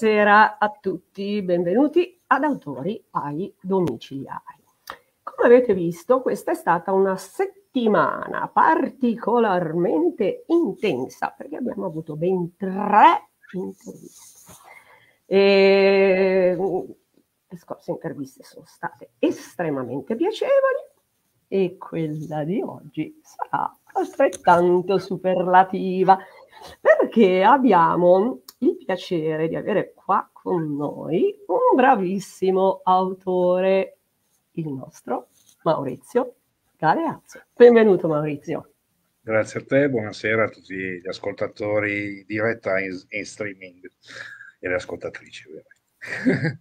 Buonasera a tutti, benvenuti ad Autori ai domiciliari. Come avete visto, questa è stata una settimana particolarmente intensa perché abbiamo avuto ben tre interviste. E le scorse interviste sono state estremamente piacevoli e quella di oggi sarà altrettanto superlativa perché abbiamo il piacere di avere qua con noi un bravissimo autore, il nostro Maurizio Galeazzo. Benvenuto Maurizio. Grazie a te, buonasera a tutti gli ascoltatori diretta e in, in streaming e le ascoltatrici.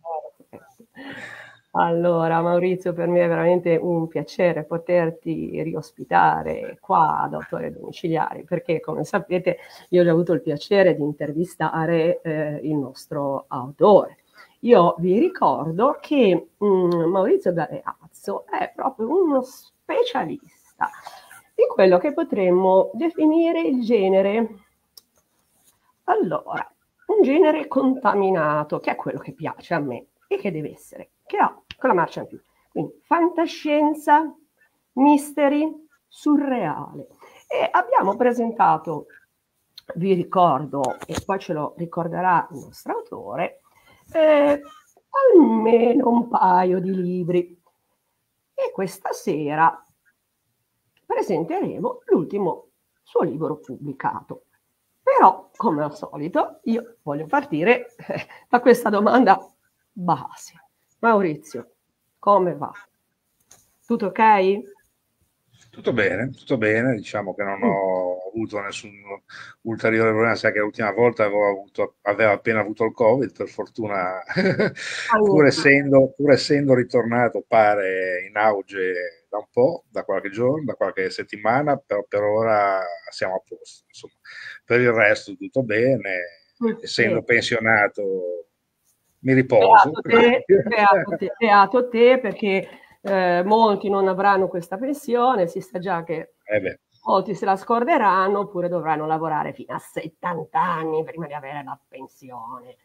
Allora, Maurizio, per me è veramente un piacere poterti riospitare qua ad Autore Domiciliari, perché come sapete io ho già avuto il piacere di intervistare eh, il nostro autore. Io vi ricordo che mh, mm, Maurizio Galeazzo è proprio uno specialista di quello che potremmo definire il genere. Allora, un genere contaminato, che è quello che piace a me e che deve essere che ha con la marcia in più. Quindi fantascienza, mystery, surreale. E abbiamo presentato, vi ricordo, e poi ce lo ricorderà il nostro autore, eh, almeno un paio di libri. E questa sera presenteremo l'ultimo suo libro pubblicato. Però, come al solito, io voglio partire eh, da questa domanda base. Maurizio, come va? Tutto ok? Tutto bene, tutto bene, diciamo che non ho avuto nessun ulteriore problema, sai che l'ultima volta avevo, avuto, avevo appena avuto il Covid, per fortuna, pur, essendo, pur essendo ritornato pare in auge da un po', da qualche giorno, da qualche settimana, però per ora siamo a posto. Insomma. Per il resto tutto bene, essendo pensionato mi riposo. Beato te, beato te, beato te perché eh, molti non avranno questa pensione, si sa già che eh molti se la scorderanno oppure dovranno lavorare fino a 70 anni prima di avere la pensione.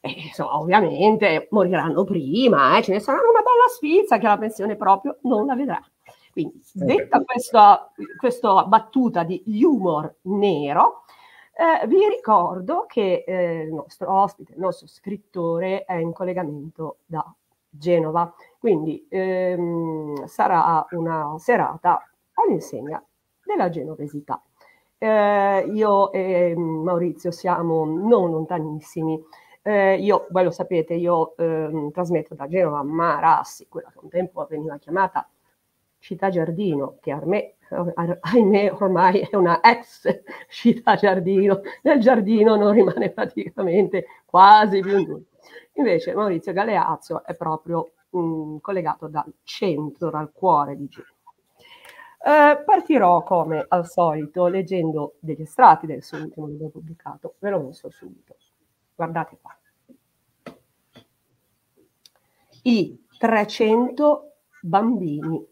E, insomma, ovviamente moriranno prima, eh, ce ne sarà una bella sfilza che la pensione proprio non la vedrà. Quindi, eh detta questa, questa battuta di humor nero, eh, vi ricordo che eh, il nostro ospite, il nostro scrittore è in collegamento da Genova, quindi ehm, sarà una serata all'insegna della genovesità. Eh, io e Maurizio siamo non lontanissimi. Eh, io, voi lo sapete, io ehm, trasmetto da Genova Marassi, quella che un tempo veniva chiamata città giardino, che a me ahimè ormai è una ex città giardino, nel giardino non rimane praticamente quasi più nulla. Invece Maurizio Galeazzo è proprio mh, collegato dal centro, dal cuore di Genova. Eh, partirò come al solito leggendo degli estratti del suo ultimo libro pubblicato, ve lo mostro subito. Guardate qua. I 300 bambini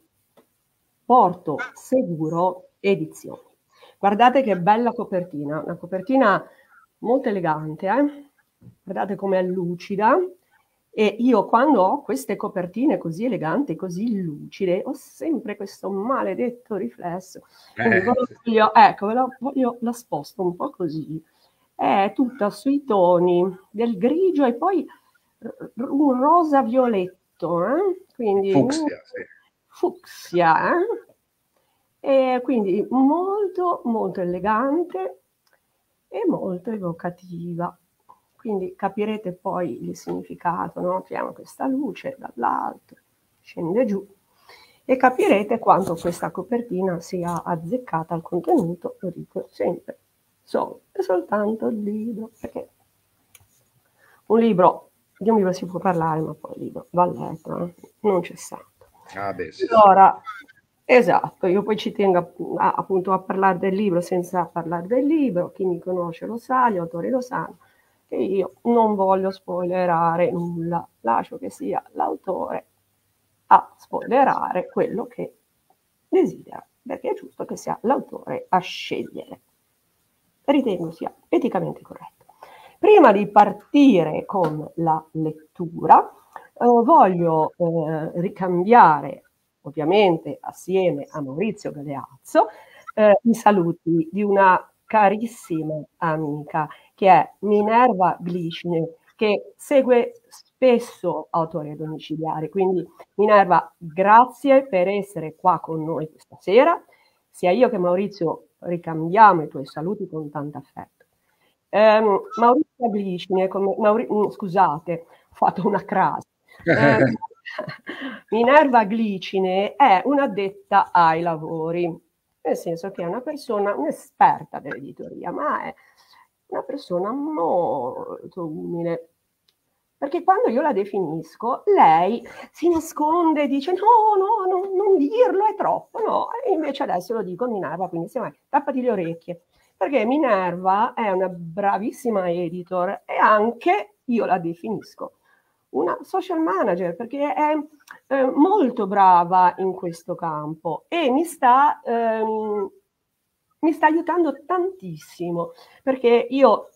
Porto Seguro Edizioni. Guardate che bella copertina, una copertina molto elegante, eh? guardate com'è lucida. E io quando ho queste copertine così eleganti, così lucide, ho sempre questo maledetto riflesso. Eh. voglio, ecco, ve la, voglio, la sposto un po' così. È tutta sui toni del grigio e poi un rosa violetto. Eh? Quindi, Fucsia, sì fucsia, eh? E quindi molto molto elegante e molto evocativa. Quindi capirete poi il significato, no? Abbiamo questa luce dall'alto, scende giù e capirete quanto questa copertina sia azzeccata al contenuto, lo dico sempre, solo e soltanto il libro, perché un libro, di un libro si può parlare, ma poi il libro va letto, eh? non c'è santo. Ah. Allora, esatto, io poi ci tengo a, a, appunto a parlare del libro senza parlare del libro, chi mi conosce lo sa, gli autori lo sanno, che io non voglio spoilerare nulla, lascio che sia l'autore a spoilerare quello che desidera, perché è giusto che sia l'autore a scegliere. Ritengo sia eticamente corretto. Prima di partire con la lettura, eh, voglio eh, ricambiare, ovviamente assieme a Maurizio Galeazzo, eh, i saluti di una carissima amica che è Minerva Glicine, che segue spesso autori domiciliari. Quindi Minerva, grazie per essere qua con noi questa sera. Sia io che Maurizio ricambiamo i tuoi saluti con tanto affetto. Um, Maurizio Glicine, come, Mauri, mm, scusate, ho fatto una crasi. Um, Minerva Glicine è un'addetta ai lavori, nel senso che è una persona, un'esperta dell'editoria, ma è una persona molto umile. Perché quando io la definisco, lei si nasconde e dice no, no, no, non dirlo, è troppo, no. E invece adesso lo dico Minerva, quindi insieme, tappati le orecchie. Perché Minerva è una bravissima editor e anche io la definisco una social manager perché è eh, molto brava in questo campo e mi sta, ehm, mi sta aiutando tantissimo perché io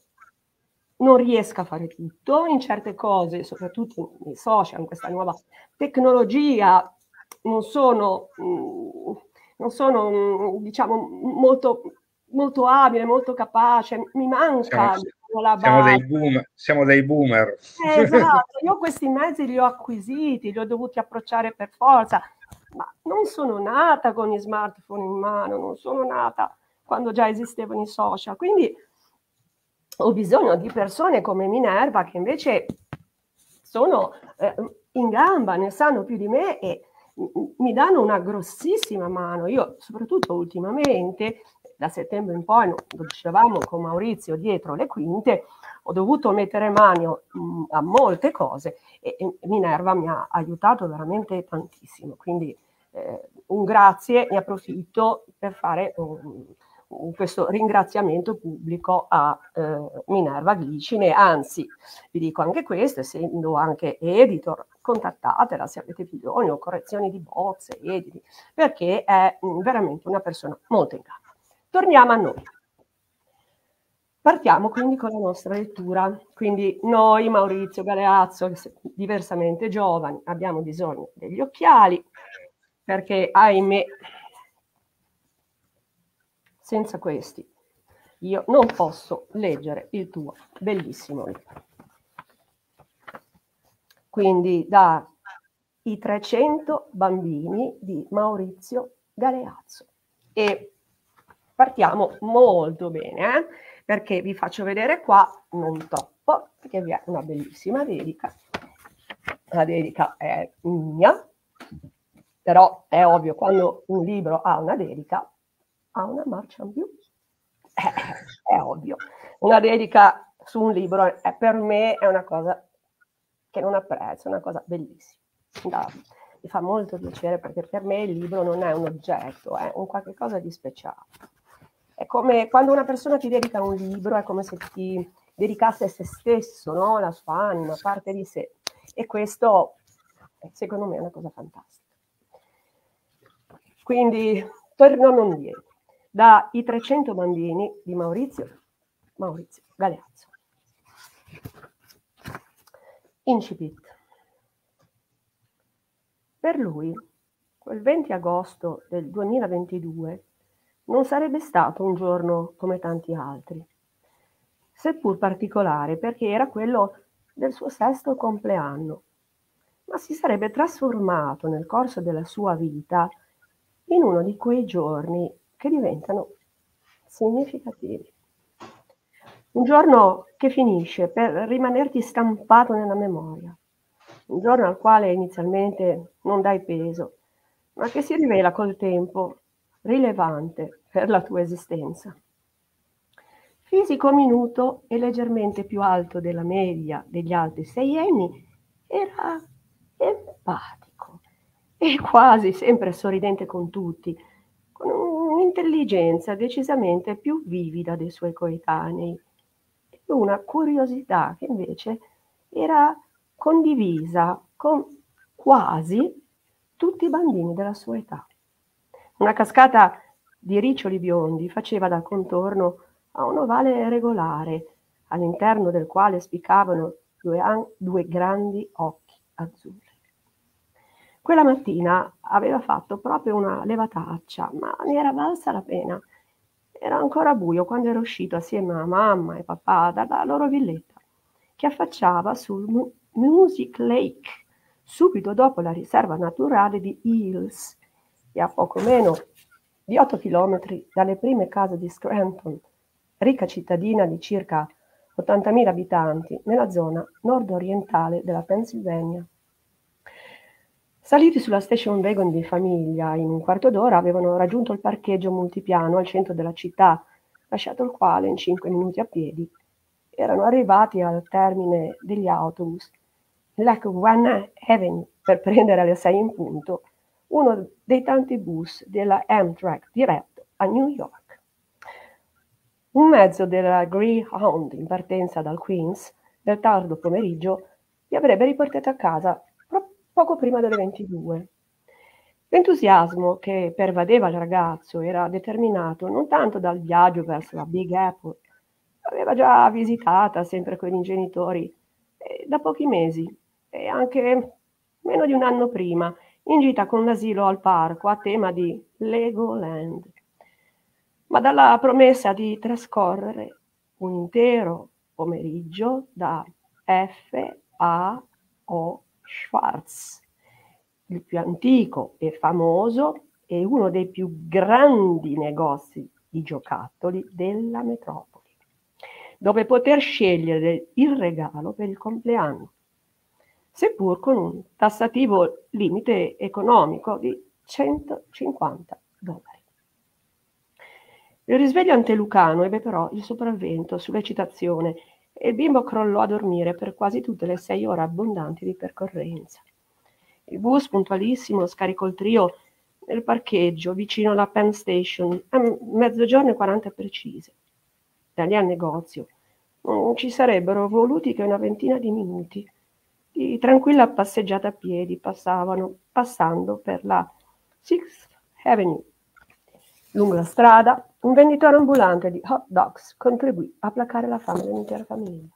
non riesco a fare tutto in certe cose, soprattutto nei social, in questa nuova tecnologia, non sono, mm, non sono mm, diciamo, molto, molto abile, molto capace, mi manca siamo, la. Siamo dei boomer. Siamo dei boomer. Eh, esatto, io questi mezzi li ho acquisiti, li ho dovuti approcciare per forza, ma non sono nata con i smartphone in mano, non sono nata quando già esistevano i social, quindi ho bisogno di persone come Minerva che invece sono eh, in gamba, ne sanno più di me e mi danno una grossissima mano. Io, soprattutto ultimamente, da settembre in poi, lo dicevamo con Maurizio dietro le quinte, ho dovuto mettere mano mh, a molte cose e, e, Minerva mi ha aiutato veramente tantissimo. Quindi eh, un grazie, ne approfitto per fare un, questo ringraziamento pubblico a eh, Minerva Glicine, anzi vi dico anche questo, essendo anche editor, contattatela se avete bisogno, correzioni di bozze, editi, perché è mh, veramente una persona molto in gamba. Torniamo a noi. Partiamo quindi con la nostra lettura. Quindi noi, Maurizio Galeazzo, diversamente giovani, abbiamo bisogno degli occhiali perché, ahimè, senza questi io non posso leggere il tuo bellissimo libro. Quindi da I 300 bambini di Maurizio Galeazzo. E partiamo molto bene, eh? perché vi faccio vedere qua, non troppo, perché vi è una bellissima dedica. La dedica è mia, però è ovvio, quando un libro ha una dedica, ha una marcia in più. Eh, è ovvio. Una dedica su un libro è, per me è una cosa che non apprezzo, è una cosa bellissima. Da, mi fa molto piacere perché per me il libro non è un oggetto, è un qualche cosa di speciale. È come quando una persona ti dedica un libro, è come se ti dedicasse a se stesso, no? la sua anima, parte di sé. E questo, secondo me, è una cosa fantastica. Quindi, torniamo indietro da I 300 bambini di Maurizio, Maurizio Galeazzo. Incipit. Per lui, quel 20 agosto del 2022 non sarebbe stato un giorno come tanti altri, seppur particolare perché era quello del suo sesto compleanno, ma si sarebbe trasformato nel corso della sua vita in uno di quei giorni che diventano significativi. Un giorno che finisce per rimanerti stampato nella memoria, un giorno al quale inizialmente non dai peso, ma che si rivela col tempo rilevante per la tua esistenza. Fisico minuto e leggermente più alto della media degli altri seienni, era empatico e quasi sempre sorridente con tutti, con un'intelligenza decisamente più vivida dei suoi coetanei e una curiosità che invece era condivisa con quasi tutti i bambini della sua età. Una cascata di riccioli biondi faceva da contorno a un ovale regolare all'interno del quale spiccavano due, an- due grandi occhi azzurri. Quella mattina aveva fatto proprio una levataccia, ma ne era valsa la pena. Era ancora buio quando era uscito assieme a mamma e papà dalla loro villetta, che affacciava sul Mu- Music Lake, subito dopo la riserva naturale di Hills, e a poco meno di 8 chilometri dalle prime case di Scranton, ricca cittadina di circa 80.000 abitanti nella zona nord-orientale della Pennsylvania. Saliti sulla station wagon di famiglia in un quarto d'ora avevano raggiunto il parcheggio multipiano al centro della città, lasciato il quale in cinque minuti a piedi erano arrivati al termine degli autobus Lackawanna Avenue per prendere alle sei in punto uno dei tanti bus della Amtrak diretto a New York. Un mezzo della Greyhound in partenza dal Queens del tardo pomeriggio li avrebbe riportati a casa poco prima delle 22. L'entusiasmo che pervadeva il ragazzo era determinato non tanto dal viaggio verso la Big Apple, aveva già visitata sempre con i genitori eh, da pochi mesi e anche meno di un anno prima, in gita con l'asilo al parco a tema di Legoland, ma dalla promessa di trascorrere un intero pomeriggio da F A O Schwarz, il più antico e famoso e uno dei più grandi negozi di giocattoli della metropoli, dove poter scegliere il regalo per il compleanno, seppur con un tassativo limite economico di 150 dollari. Il risveglio antelucano ebbe però il sopravvento sull'eccitazione e il bimbo crollò a dormire per quasi tutte le sei ore abbondanti di percorrenza. Il bus puntualissimo scaricò il trio nel parcheggio vicino alla Penn Station a mezzogiorno e 40 precise. Da lì al negozio non ci sarebbero voluti che una ventina di minuti di tranquilla passeggiata a piedi passavano, passando per la Sixth Avenue. Lungo la strada un venditore ambulante di hot dogs contribuì a placare la fame dell'intera famiglia.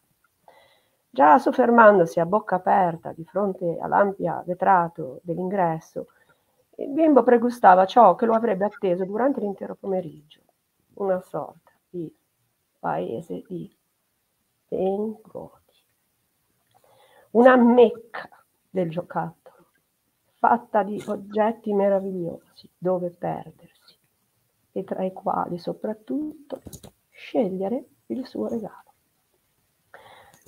Già soffermandosi a bocca aperta di fronte all'ampia vetrato dell'ingresso, il bimbo pregustava ciò che lo avrebbe atteso durante l'intero pomeriggio, una sorta di paese di bengodi, una mecca del giocattolo, fatta di oggetti meravigliosi dove perdersi e tra i quali soprattutto scegliere il suo regalo.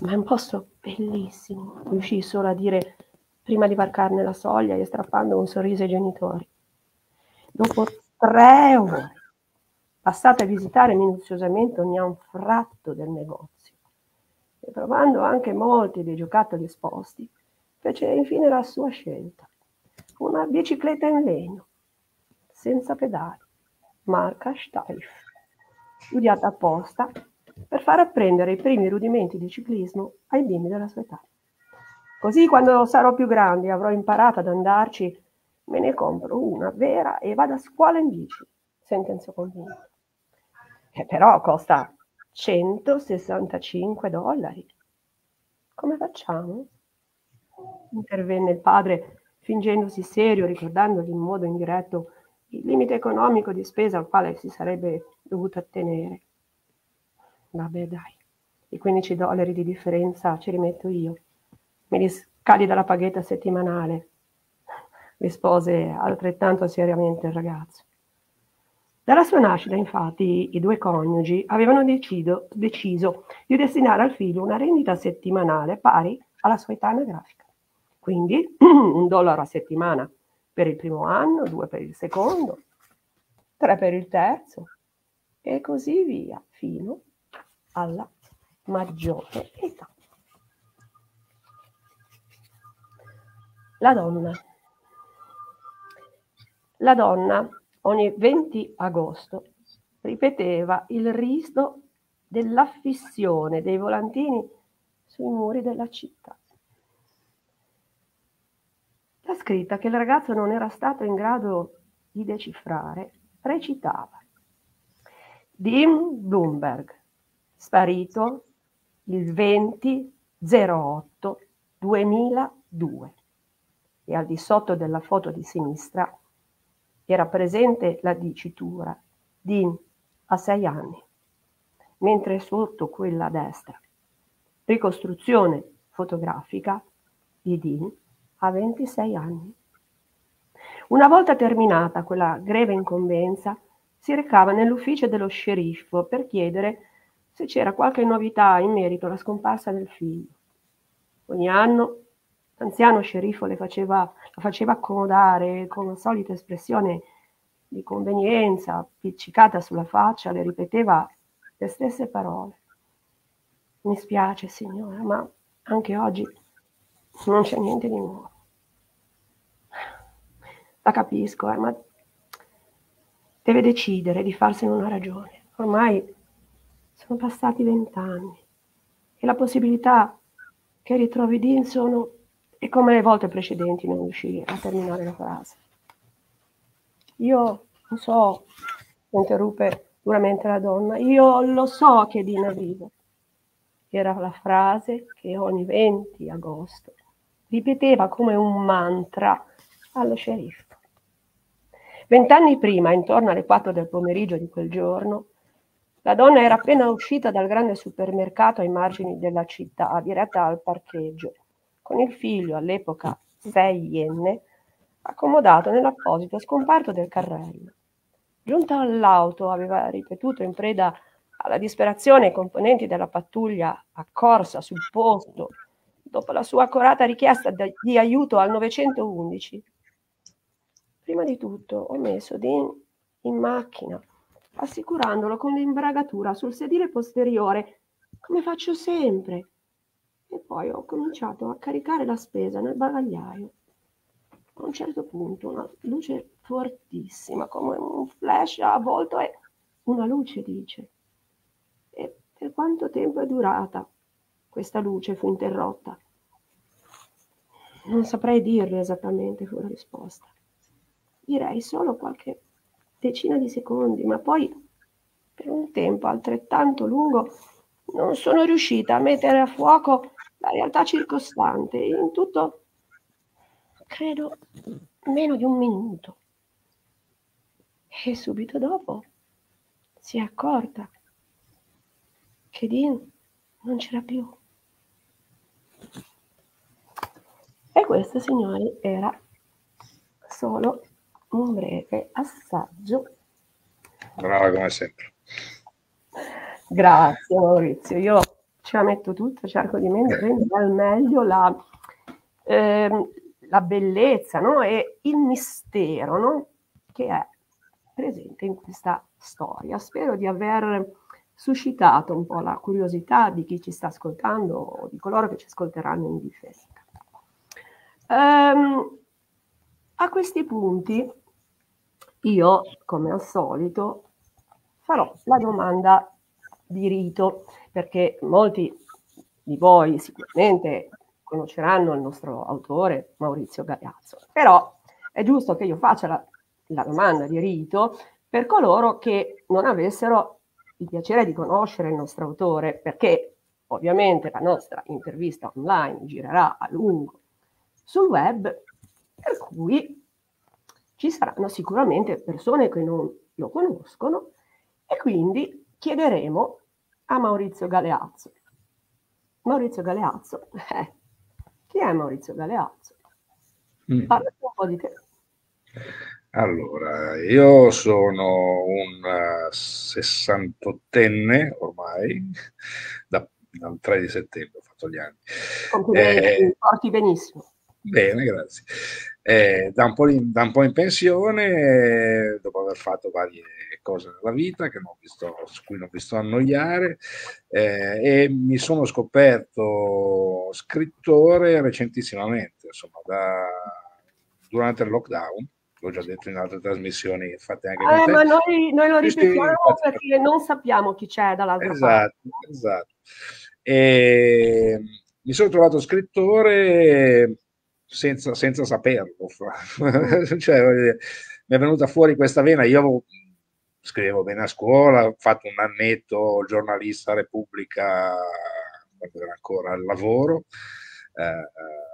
Ma è un posto bellissimo, riuscì solo a dire prima di varcarne la soglia e strappando un sorriso ai genitori. Dopo tre ore passate a visitare minuziosamente ogni anfratto del negozio e provando anche molti dei giocattoli esposti, fece infine la sua scelta. Una bicicletta in legno, senza pedali, marca Steiff, studiata apposta per far apprendere i primi rudimenti di ciclismo ai bimbi della sua età. Così quando sarò più grande e avrò imparato ad andarci, me ne compro una vera e vado a scuola in bici, sentenziò convinto. E però costa 165 dollari. Come facciamo? Intervenne il padre, fingendosi serio, ricordandogli in modo indiretto il limite economico di spesa al quale si sarebbe dovuto attenere. Vabbè, dai, i 15 dollari di differenza ci rimetto io. Me li dalla paghetta settimanale, rispose altrettanto seriamente il ragazzo. Dalla sua nascita, infatti, i due coniugi avevano decido, deciso di destinare al figlio una rendita settimanale pari alla sua età anagrafica. Quindi un dollaro a settimana per il primo anno, due per il secondo, tre per il terzo e così via fino alla maggiore età. La donna. La donna ogni 20 agosto ripeteva il riso dell'affissione dei volantini sui muri della città. La scritta che il ragazzo non era stato in grado di decifrare recitava Dim Bloomberg, sparito il 20 08 2002 e al di sotto della foto di sinistra era presente la dicitura Din a sei anni, mentre sotto quella a destra ricostruzione fotografica di Din a 26 anni. Una volta terminata quella greve incombenza, si recava nell'ufficio dello sceriffo per chiedere se c'era qualche novità in merito alla scomparsa del figlio. Ogni anno l'anziano sceriffo le faceva, la faceva accomodare con la solita espressione di convenienza, appiccicata sulla faccia, le ripeteva le stesse parole. Mi spiace, signora, ma anche oggi non c'è niente di nuovo. La capisco, eh, ma deve decidere di farsene una ragione. Ormai sono passati vent'anni e la possibilità che ritrovi Dean sono, e come le volte precedenti non riuscì a terminare la frase. Io lo so, interruppe duramente la donna, io lo so che Dean è vivo. Era la frase che ogni 20 agosto ripeteva come un mantra allo sceriffo. Vent'anni prima, intorno alle quattro del pomeriggio di quel giorno, la donna era appena uscita dal grande supermercato ai margini della città, diretta al parcheggio, con il figlio, all'epoca seienne, accomodato nell'apposito scomparto del carrello. Giunta all'auto, aveva ripetuto in preda alla disperazione i componenti della pattuglia accorsa sul posto dopo la sua accurata richiesta di aiuto al 911. Prima di tutto ho messo Dean in macchina, assicurandolo con l'imbragatura sul sedile posteriore, come faccio sempre, e poi ho cominciato a caricare la spesa nel bagagliaio. A un certo punto una luce fortissima, come un flash a volto, è una luce, dice. E per quanto tempo è durata? Questa luce fu interrotta. Non saprei dirle esattamente, fu la risposta. Direi solo qualche decina di secondi, ma poi per un tempo altrettanto lungo non sono riuscita a mettere a fuoco la realtà circostante. In tutto, credo, meno di un minuto. E subito dopo si è accorta che Dean non c'era più. E questo, signori, era solo un breve assaggio. Brava come sempre. Grazie Maurizio, io ce la metto tutta, cerco di rendere al meglio la, ehm, la bellezza no? e il mistero no? che è presente in questa storia. Spero di aver suscitato un po' la curiosità di chi ci sta ascoltando o di coloro che ci ascolteranno in differita. Um, a questi punti io, come al solito, farò la domanda di rito, perché molti di voi sicuramente conosceranno il nostro autore Maurizio Galeazzo, però è giusto che io faccia la, la domanda di rito per coloro che non avessero il piacere di conoscere il nostro autore, perché ovviamente la nostra intervista online girerà a lungo sul web, per cui ci saranno sicuramente persone che non lo conoscono e quindi chiederemo a Maurizio Galeazzo. Maurizio Galeazzo, eh, chi è Maurizio Galeazzo? Mm. Parla un po' di te. Allora, io sono un uh, sessantottenne ormai, da, dal 3 di settembre ho fatto gli anni. Complimenti, eh, porti benissimo. Bene, grazie. Eh, da, un in, da, un po in, pensione, dopo aver fatto varie cose nella vita visto, su cui non vi sto a annoiare, eh, e mi sono scoperto scrittore recentissimamente, insomma, da, durante il lockdown l'ho già detto in altre trasmissioni fatte anche eh, ma noi, noi, lo ripetiamo sì, perché non sappiamo chi c'è dall'altra esatto, parte. Esatto. E mi sono trovato scrittore senza, senza saperlo. cioè, mi è venuta fuori questa vena. Io scrivevo bene a scuola, ho fatto un annetto giornalista Repubblica quando era ancora al lavoro. Eh, eh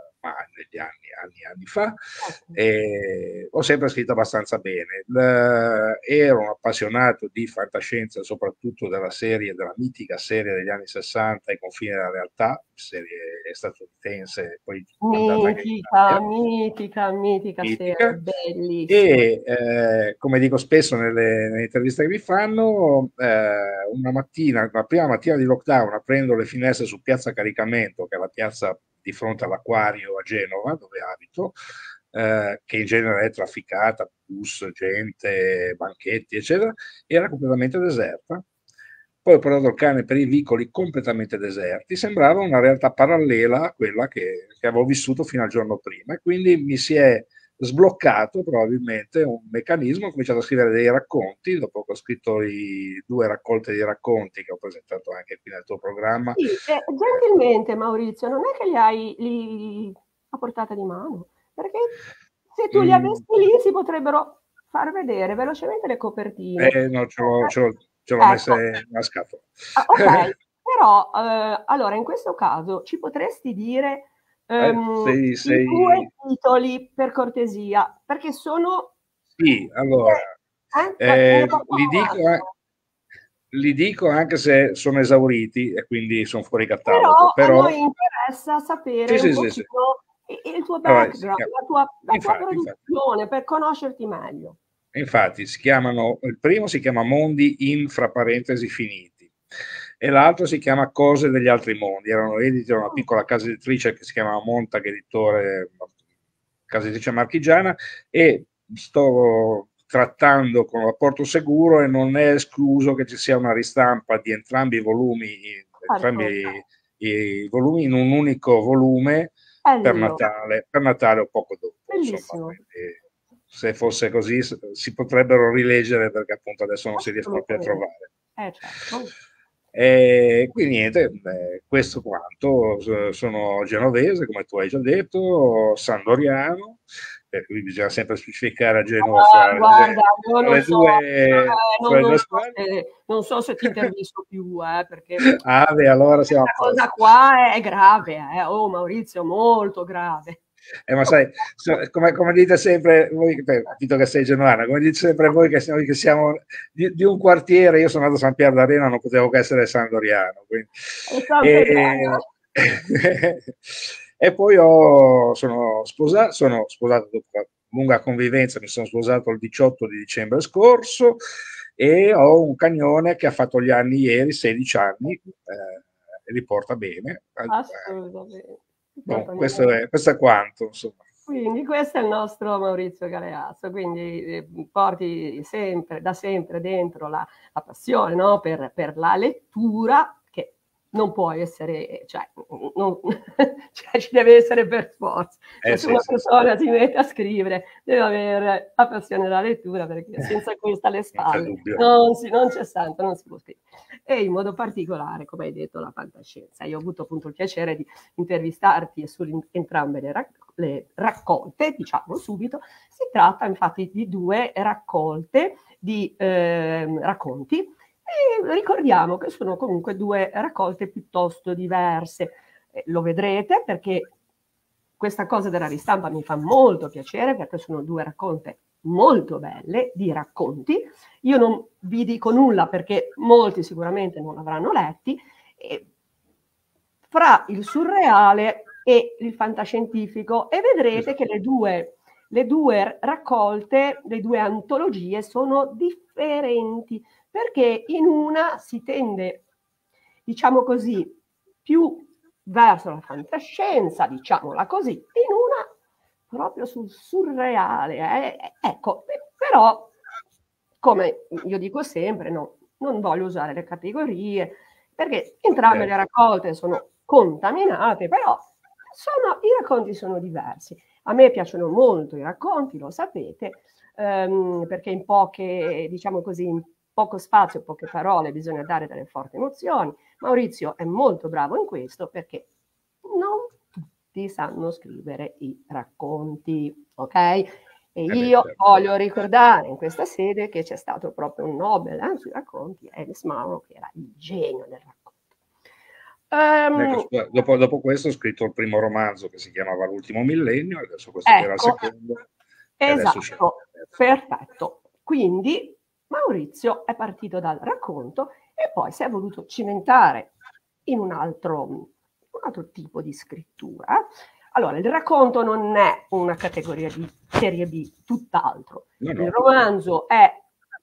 negli anni, anni, anni fa. Certo. E ho sempre scritto abbastanza bene. L- ero un appassionato di fantascienza, soprattutto della serie, della mitica serie degli anni 60, I confini della realtà, serie statunitense. Poi mitica, mitica, mitica, mitica, serie. E eh, come dico spesso nelle, nelle, interviste che mi fanno, eh, una mattina, la prima mattina di lockdown, aprendo le finestre su Piazza Caricamento, che è la piazza di fronte all'acquario a Genova, dove abito, eh, che in genere è trafficata, bus, gente, banchetti, eccetera, era completamente deserta. Poi ho portato il cane per i vicoli completamente deserti, sembrava una realtà parallela a quella che, che avevo vissuto fino al giorno prima e quindi mi si è sbloccato probabilmente un meccanismo, ho cominciato a scrivere dei racconti, dopo che ho scritto i due raccolte di racconti che ho presentato anche qui nel tuo programma. Sì, eh, gentilmente Maurizio, non è che li hai lì a portata di mano, perché se tu li mm. avessi lì si potrebbero far vedere velocemente le copertine. Eh no, ce l'ho, ce l'ho, ce l'ho ecco. messa nella scatola. Ah, ok, però eh, allora in questo caso ci potresti dire Um, sei, sei... I due titoli per cortesia, perché sono... Sì, allora, eh, eh, li, dico, li, dico, anche se sono esauriti e quindi sono fuori catalogo. Però, però... a noi interessa sapere sì, sì, sì, il tuo background, allora, la tua, la infatti, tua produzione, infatti. per conoscerti meglio. Infatti, si chiamano, il primo si chiama Mondi in, fra parentesi, finiti e l'altro si chiama Cose degli altri mondi. Erano editi da una piccola casa editrice che si chiama Montag Editore, casa editrice marchigiana, e sto trattando con rapporto sicuro e non è escluso che ci sia una ristampa di entrambi i volumi, entrambi i, i volumi in un unico volume per Natale, per Natale o poco dopo. Insomma, se fosse così si potrebbero rileggere perché appunto adesso non si riescono più a trovare. Eh, certo. E quindi niente, beh, questo quanto. Sono genovese, come tu hai già detto, sandoriano, per cui bisogna sempre specificare a Genova ah, guarda, le, le so, due, eh, non, non, so se, non, so se, ti intervisto più, eh, perché ah, beh, allora siamo questa cosa qua è grave, eh. oh Maurizio, molto grave. Eh, ma sai, come, come, dite sempre voi, capito che sei genuana, come dite sempre voi che siamo, che siamo di, di, un quartiere, io sono nato a San Pier d'Arena, non potevo che essere sandoriano. Quindi, e, e, poi ho, sono, sposato, sono sposato dopo una lunga convivenza, mi sono sposato il 18 di dicembre scorso e ho un cagnone che ha fatto gli anni ieri, 16 anni, eh, e li porta bene. Assolutamente. Bon, questo, è, questo, è, quanto, insomma. Quindi questo è il nostro Maurizio Galeazzo, quindi eh, porti sempre, da sempre dentro la, la passione no? per, per, la lettura, non può essere, cioè, non, cioè ci deve essere per forza. Eh, se sì, una sì, persona sì. si mette a scrivere deve avere la passione della lettura, perché senza questa alle spalle non, si, non c'è santo, non si può scrivere e in modo particolare, come hai detto, la fantascienza. Io ho avuto appunto il piacere di intervistarti su entrambe le, rac- le raccolte, diciamo subito. Si tratta infatti di due raccolte di eh, racconti e ricordiamo che sono comunque due raccolte piuttosto diverse. Eh, lo vedrete perché questa cosa della ristampa mi fa molto piacere perché sono due raccolte molto belle di racconti. Io non vi dico nulla perché molti sicuramente non avranno letti. E fra il surreale e il fantascientifico e vedrete che le due, le due raccolte, le due antologie sono differenti perché in una si tende, diciamo così, più verso la fantascienza, diciamola così, in una proprio sul surreale. Eh? Ecco, però, come io dico sempre, no, non voglio usare le categorie, perché entrambe le certo. raccolte sono contaminate, però sono, i racconti sono diversi. A me piacciono molto i racconti, lo sapete, ehm, perché in poche, diciamo così, in poco spazio, poche parole, bisogna dare delle forti emozioni. Maurizio è molto bravo in questo perché non tutti sanno scrivere i racconti, ok? E eh io certo. voglio ricordare in questa sede che c'è stato proprio un Nobel eh, sui racconti, Alice Mauro, che era il genio del racconto. Um, ecco, dopo, dopo, questo ho scritto il primo romanzo che si chiamava L'ultimo millennio, adesso questo ecco, era il secondo. Esatto, perfetto. Quindi Maurizio è partito dal racconto e poi si è voluto cimentare in un altro, un altro tipo di scrittura. Allora, il racconto non è una categoria di serie B, tutt'altro. Il romanzo è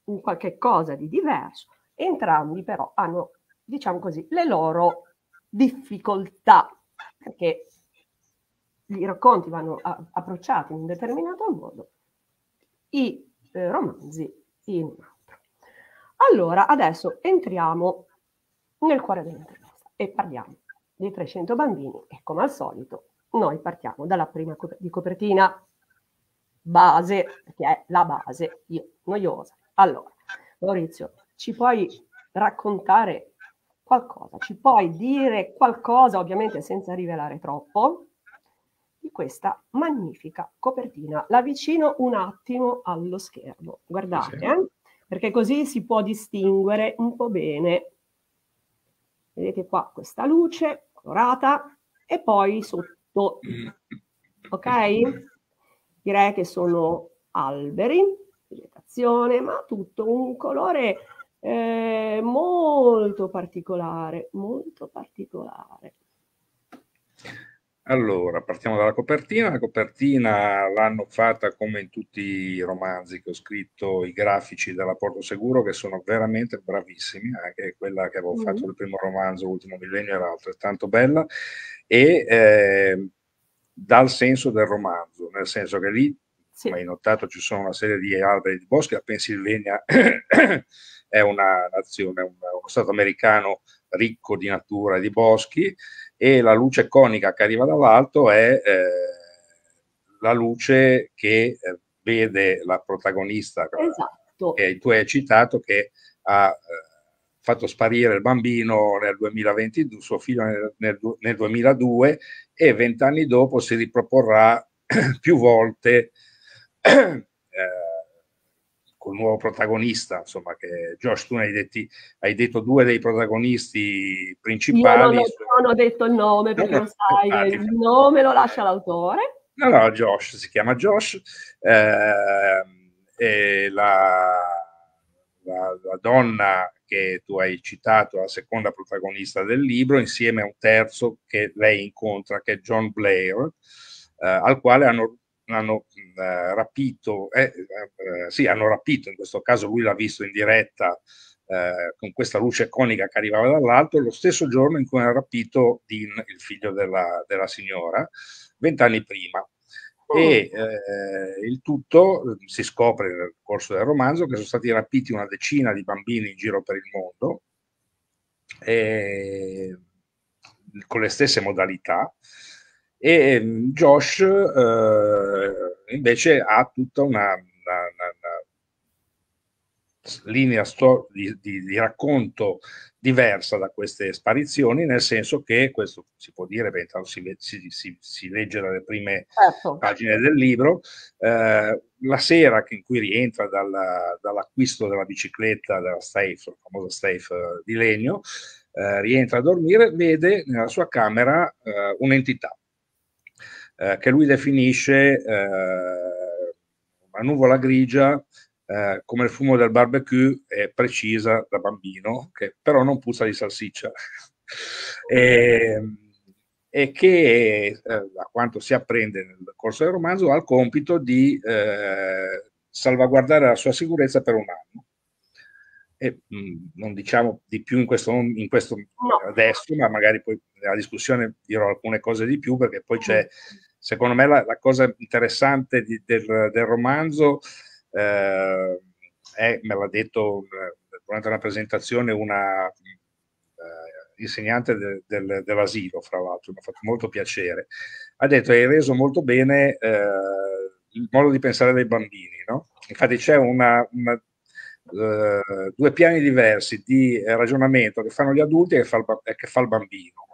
un qualche cosa di diverso. Entrambi però hanno, diciamo così, le loro difficoltà, perché i racconti vanno a, approcciati in un determinato modo, i eh, romanzi in un altro. Allora, adesso entriamo nel cuore dell'intervista e parliamo dei 300 bambini e come al solito noi partiamo dalla prima cop- di copertina base, che è la base, io, noiosa. Allora, Maurizio, ci puoi raccontare qualcosa, ci puoi dire qualcosa, ovviamente senza rivelare troppo, di questa magnifica copertina. La vicino un attimo allo schermo, guardate, eh? Perché così si può distinguere un po' bene. Vedete qua questa luce colorata e poi sotto, ok? Direi che sono alberi, vegetazione, ma tutto un colore eh, molto particolare, molto particolare. Allora, partiamo dalla copertina. La copertina l'hanno fatta come in tutti i romanzi che ho scritto, i grafici della Porto Seguro, che sono veramente bravissimi. Anche quella che avevo mm. fatto il primo romanzo, Ultimo Millennio, era altrettanto bella. E eh, dal senso del romanzo, nel senso che lì, sì. come hai notato, ci sono una serie di alberi di boschi. La Pennsylvania è una nazione, un, uno stato americano ricco di natura e di boschi e la luce conica che arriva dall'alto è eh, la luce che eh, vede la protagonista esatto. che tu hai citato che ha eh, fatto sparire il bambino nel 2022, suo figlio nel, nel, nel 2002 e vent'anni dopo si riproporrà più volte eh, col nuovo protagonista, insomma, che Josh, tu hai, detti, hai detto due dei protagonisti principali. Io non, ho detto il nome perché lo sai, ah, il nome lo lascia l'autore. No, no, Josh, si chiama Josh, eh, e la, la, la, donna che tu hai citato, la seconda protagonista del libro, insieme a un terzo che lei incontra, che è John Blair, eh, al quale hanno hanno rapito, eh, eh, sì, hanno rapito, in questo caso lui l'ha visto in diretta eh, con questa luce conica che arrivava dall'alto, lo stesso giorno in cui hanno rapito Dean, il figlio della, della signora, vent'anni prima. Oh. E eh, il tutto si scopre nel corso del romanzo che sono stati rapiti una decina di bambini in giro per il mondo con le stesse modalità e ehm, Josh eh, invece ha tutta una, una, una linea sto- di, di, di, racconto diversa da queste sparizioni, nel senso che, questo si può dire, beh, si, si, si, si, legge dalle prime certo. pagine del libro, eh, la sera in cui rientra dalla, dall'acquisto della bicicletta, della Stafe, la famosa Stafe eh, di legno, eh, rientra a dormire, vede nella sua camera eh, un'entità eh, che lui definisce eh, una nuvola grigia eh, come il fumo del barbecue è precisa da bambino, che però non puzza di salsiccia. e, e, che, da quanto si apprende nel corso del romanzo, ha il compito di salvaguardare la sua sicurezza per un anno. E, mh, mm, non diciamo di più in questo, in questo no. adesso, ma magari poi nella discussione dirò alcune cose di più perché poi c'è secondo me la, la cosa interessante di, del, del, romanzo eh, è, me l'ha detto eh, durante una presentazione una eh, insegnante de, del, dell'asilo, fra l'altro, mi ha fatto molto piacere, ha detto hai reso molto bene eh, il modo di pensare dei bambini, no? Infatti c'è una, una Uh, due piani diversi di ragionamento che fanno gli adulti e che fa il, che fa il bambino.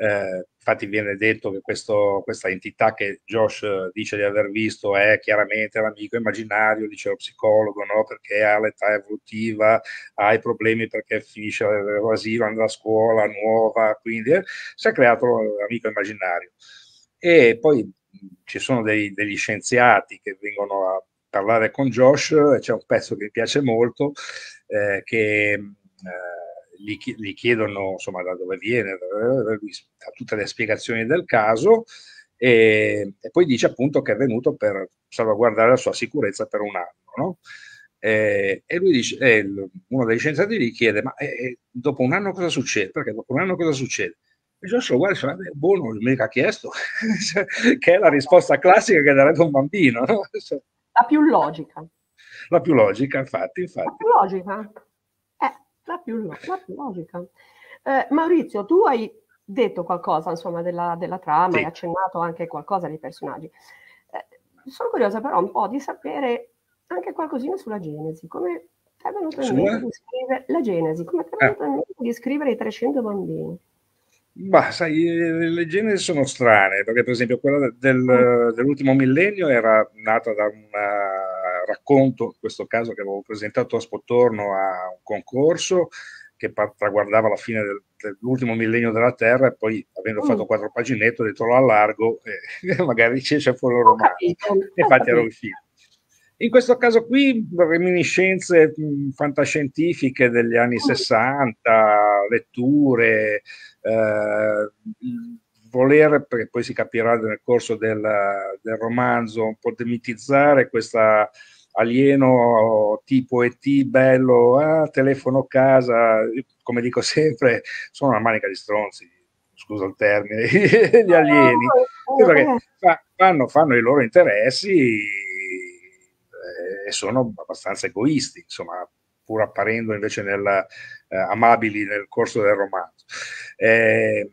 Eh, infatti viene detto che questo, questa entità che Josh dice di aver visto è chiaramente l'amico immaginario, dice lo psicologo, no? perché ha l'età evolutiva, ha i problemi perché finisce l'asilo, andrà a scuola nuova, quindi eh, si è creato l'amico immaginario. E poi ci sono dei, degli scienziati che vengono a parlare con Josh, c'è un pezzo che mi piace molto, eh, che eh, gli, gli, chiedono insomma da dove viene, ha tutte le spiegazioni del caso e, e, poi dice appunto che è venuto per salvaguardare la sua sicurezza per un anno. No? Eh, e lui dice, eh, uno degli scienziati gli chiede, ma eh, dopo un anno cosa succede? Perché dopo un anno cosa succede? E Josh lo guarda e dice, boh, non mi ha chiesto, che è la risposta classica che darebbe un bambino. No? La più logica. La più logica, infatti. infatti. La più logica. Eh, la più, la più logica. Eh, Maurizio, tu hai detto qualcosa insomma, della, della trama, sì. hai accennato anche qualcosa dei personaggi. Eh, sono curiosa però un po' di sapere anche qualcosina sulla Genesi, come ti è venuto in mente di scrivere la Genesi, come ti è venuto in mente di scrivere i 300 bambini? Bah, sai, eh, le generi sono strane, perché per esempio quella del, mm. dell'ultimo millennio era nata da un uh, racconto, in questo caso che avevo presentato a Spottorno a un concorso che traguardava la fine del, dell'ultimo millennio della Terra e poi avendo fatto mm. quattro paginette ho detto lo allargo e magari c'è fuori un romanzo. Infatti ero il film. In questo caso qui, reminiscenze fantascientifiche degli anni 60, letture, eh, voler, perché poi si capirà nel corso del, del romanzo, un po' demitizzare questa alieno tipo ET bello, ah, telefono casa, come dico sempre, sono una manica di stronzi, scusa il termine, gli alieni, fanno, fanno i loro interessi e sono abbastanza egoisti, insomma, pur apparendo invece nel, eh, amabili nel corso del romanzo. Eh,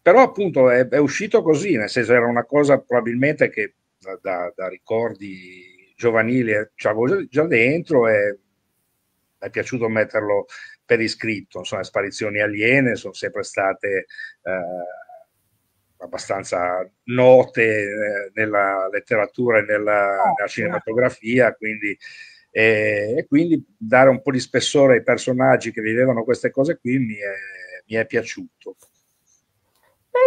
però appunto è, è, uscito così, nel senso era una cosa probabilmente che da, da, da ricordi giovanili c'avevo già, già dentro e mi è piaciuto metterlo per iscritto, insomma, sparizioni aliene sono sempre state eh, abbastanza note eh, nella letteratura e nella, nella certo. cinematografia, quindi e, e, quindi dare un po' di spessore ai personaggi che vivevano queste cose qui mi è, mi è piaciuto.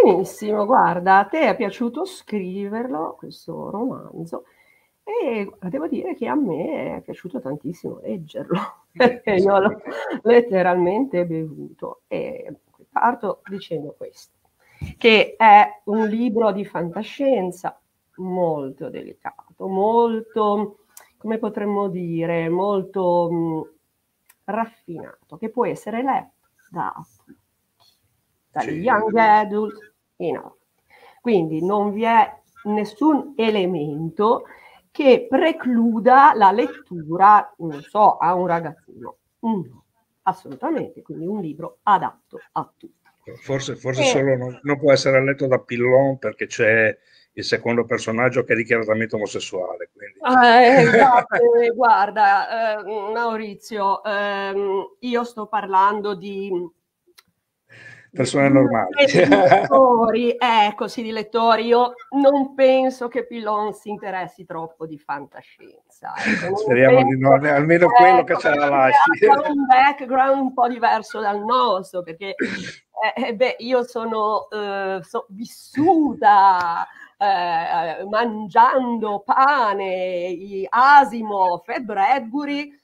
Benissimo, guarda, a te è piaciuto scriverlo, questo romanzo, e devo dire che a me è piaciuto tantissimo leggerlo, perché io l'ho letteralmente bevuto. E parto dicendo questo, che è un libro di fantascienza molto delicato, molto come potremmo dire, molto mh, mm, raffinato, che può essere letto da dagli young adult in avanti. Quindi non vi è nessun elemento che precluda la lettura, non so, a un ragazzino. No, assolutamente, quindi un libro adatto a tutti. Forse, forse e... solo non, non, può essere letto da Pillon perché c'è il secondo personaggio che è dichiaratamente omosessuale. Eh, esatto, guarda, eh, Maurizio, ehm, io sto parlando di persone normali. Di lettori, ecco sì, di lettori. Io non penso che Pilon si interessi troppo di fantascienza. Ecco, Speriamo di no, almeno ecco, quello che ce la lasci. Ha un background un po' diverso dal nostro, perché eh, eh beh, io sono, eh, so, vissuta eh, mangiando pane, Asimov e Bradbury,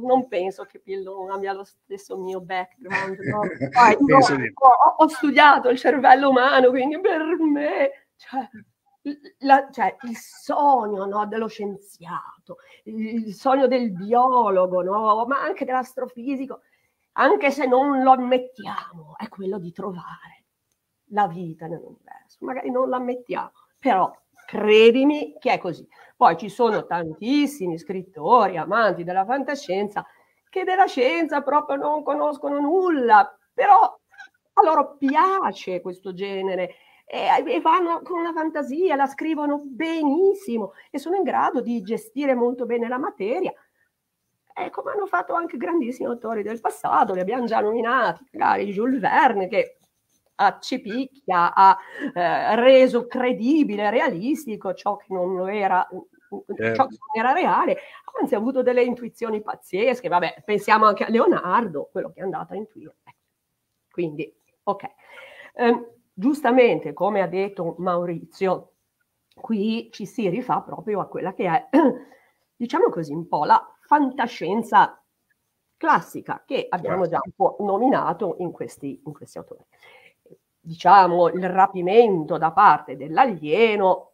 non penso che Pillon abbia lo stesso mio background. No? Poi, no, ho, ho, studiato il cervello umano, quindi per me, cioè, la, cioè, il sogno no, dello scienziato, il sogno del biologo, no, ma anche dell'astrofisico, anche se non lo ammettiamo, è quello di trovare la vita nell'universo. Magari non l'ammettiamo, però credimi che è così. Poi ci sono tantissimi scrittori, amanti della fantascienza, che della scienza proprio non conoscono nulla, però a loro piace questo genere e, vanno con la fantasia, la scrivono benissimo e sono in grado di gestire molto bene la materia. E come hanno fatto anche grandissimi autori del passato, li abbiamo già nominati, magari Jules Verne, che accipicchia, ha eh, reso credibile, realistico ciò che non lo era certo. ciò che non era reale, anzi ha avuto delle intuizioni pazzesche, vabbè, pensiamo anche a Leonardo, quello che è andato a intuire. Quindi, ok. Eh, giustamente, come ha detto Maurizio, qui ci si rifà proprio a quella che è, diciamo così, un po' la fantascienza classica che abbiamo già un po' nominato in questi, in questi autori. Diciamo il rapimento da parte dell'alieno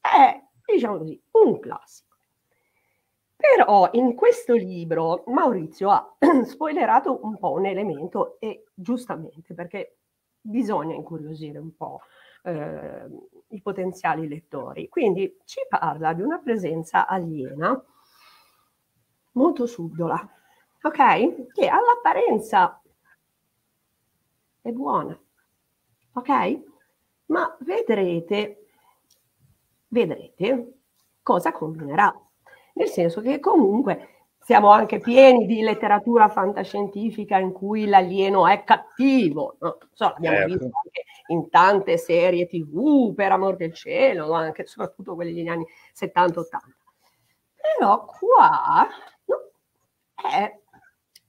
è, diciamo così, un classico. Però in questo libro Maurizio ha spoilerato un po' un elemento e giustamente perché bisogna incuriosire un po' eh, i potenziali lettori. Quindi ci parla di una presenza aliena molto subdola, ok? Che all'apparenza è buona, ok? Ma vedrete, vedrete cosa combinerà. Nel senso che comunque siamo anche pieni di letteratura fantascientifica in cui l'alieno è cattivo. No? So, l'abbiamo certo. visto anche in tante serie tv, per amor del cielo, anche soprattutto quelli degli anni 70-80. Però qua no, è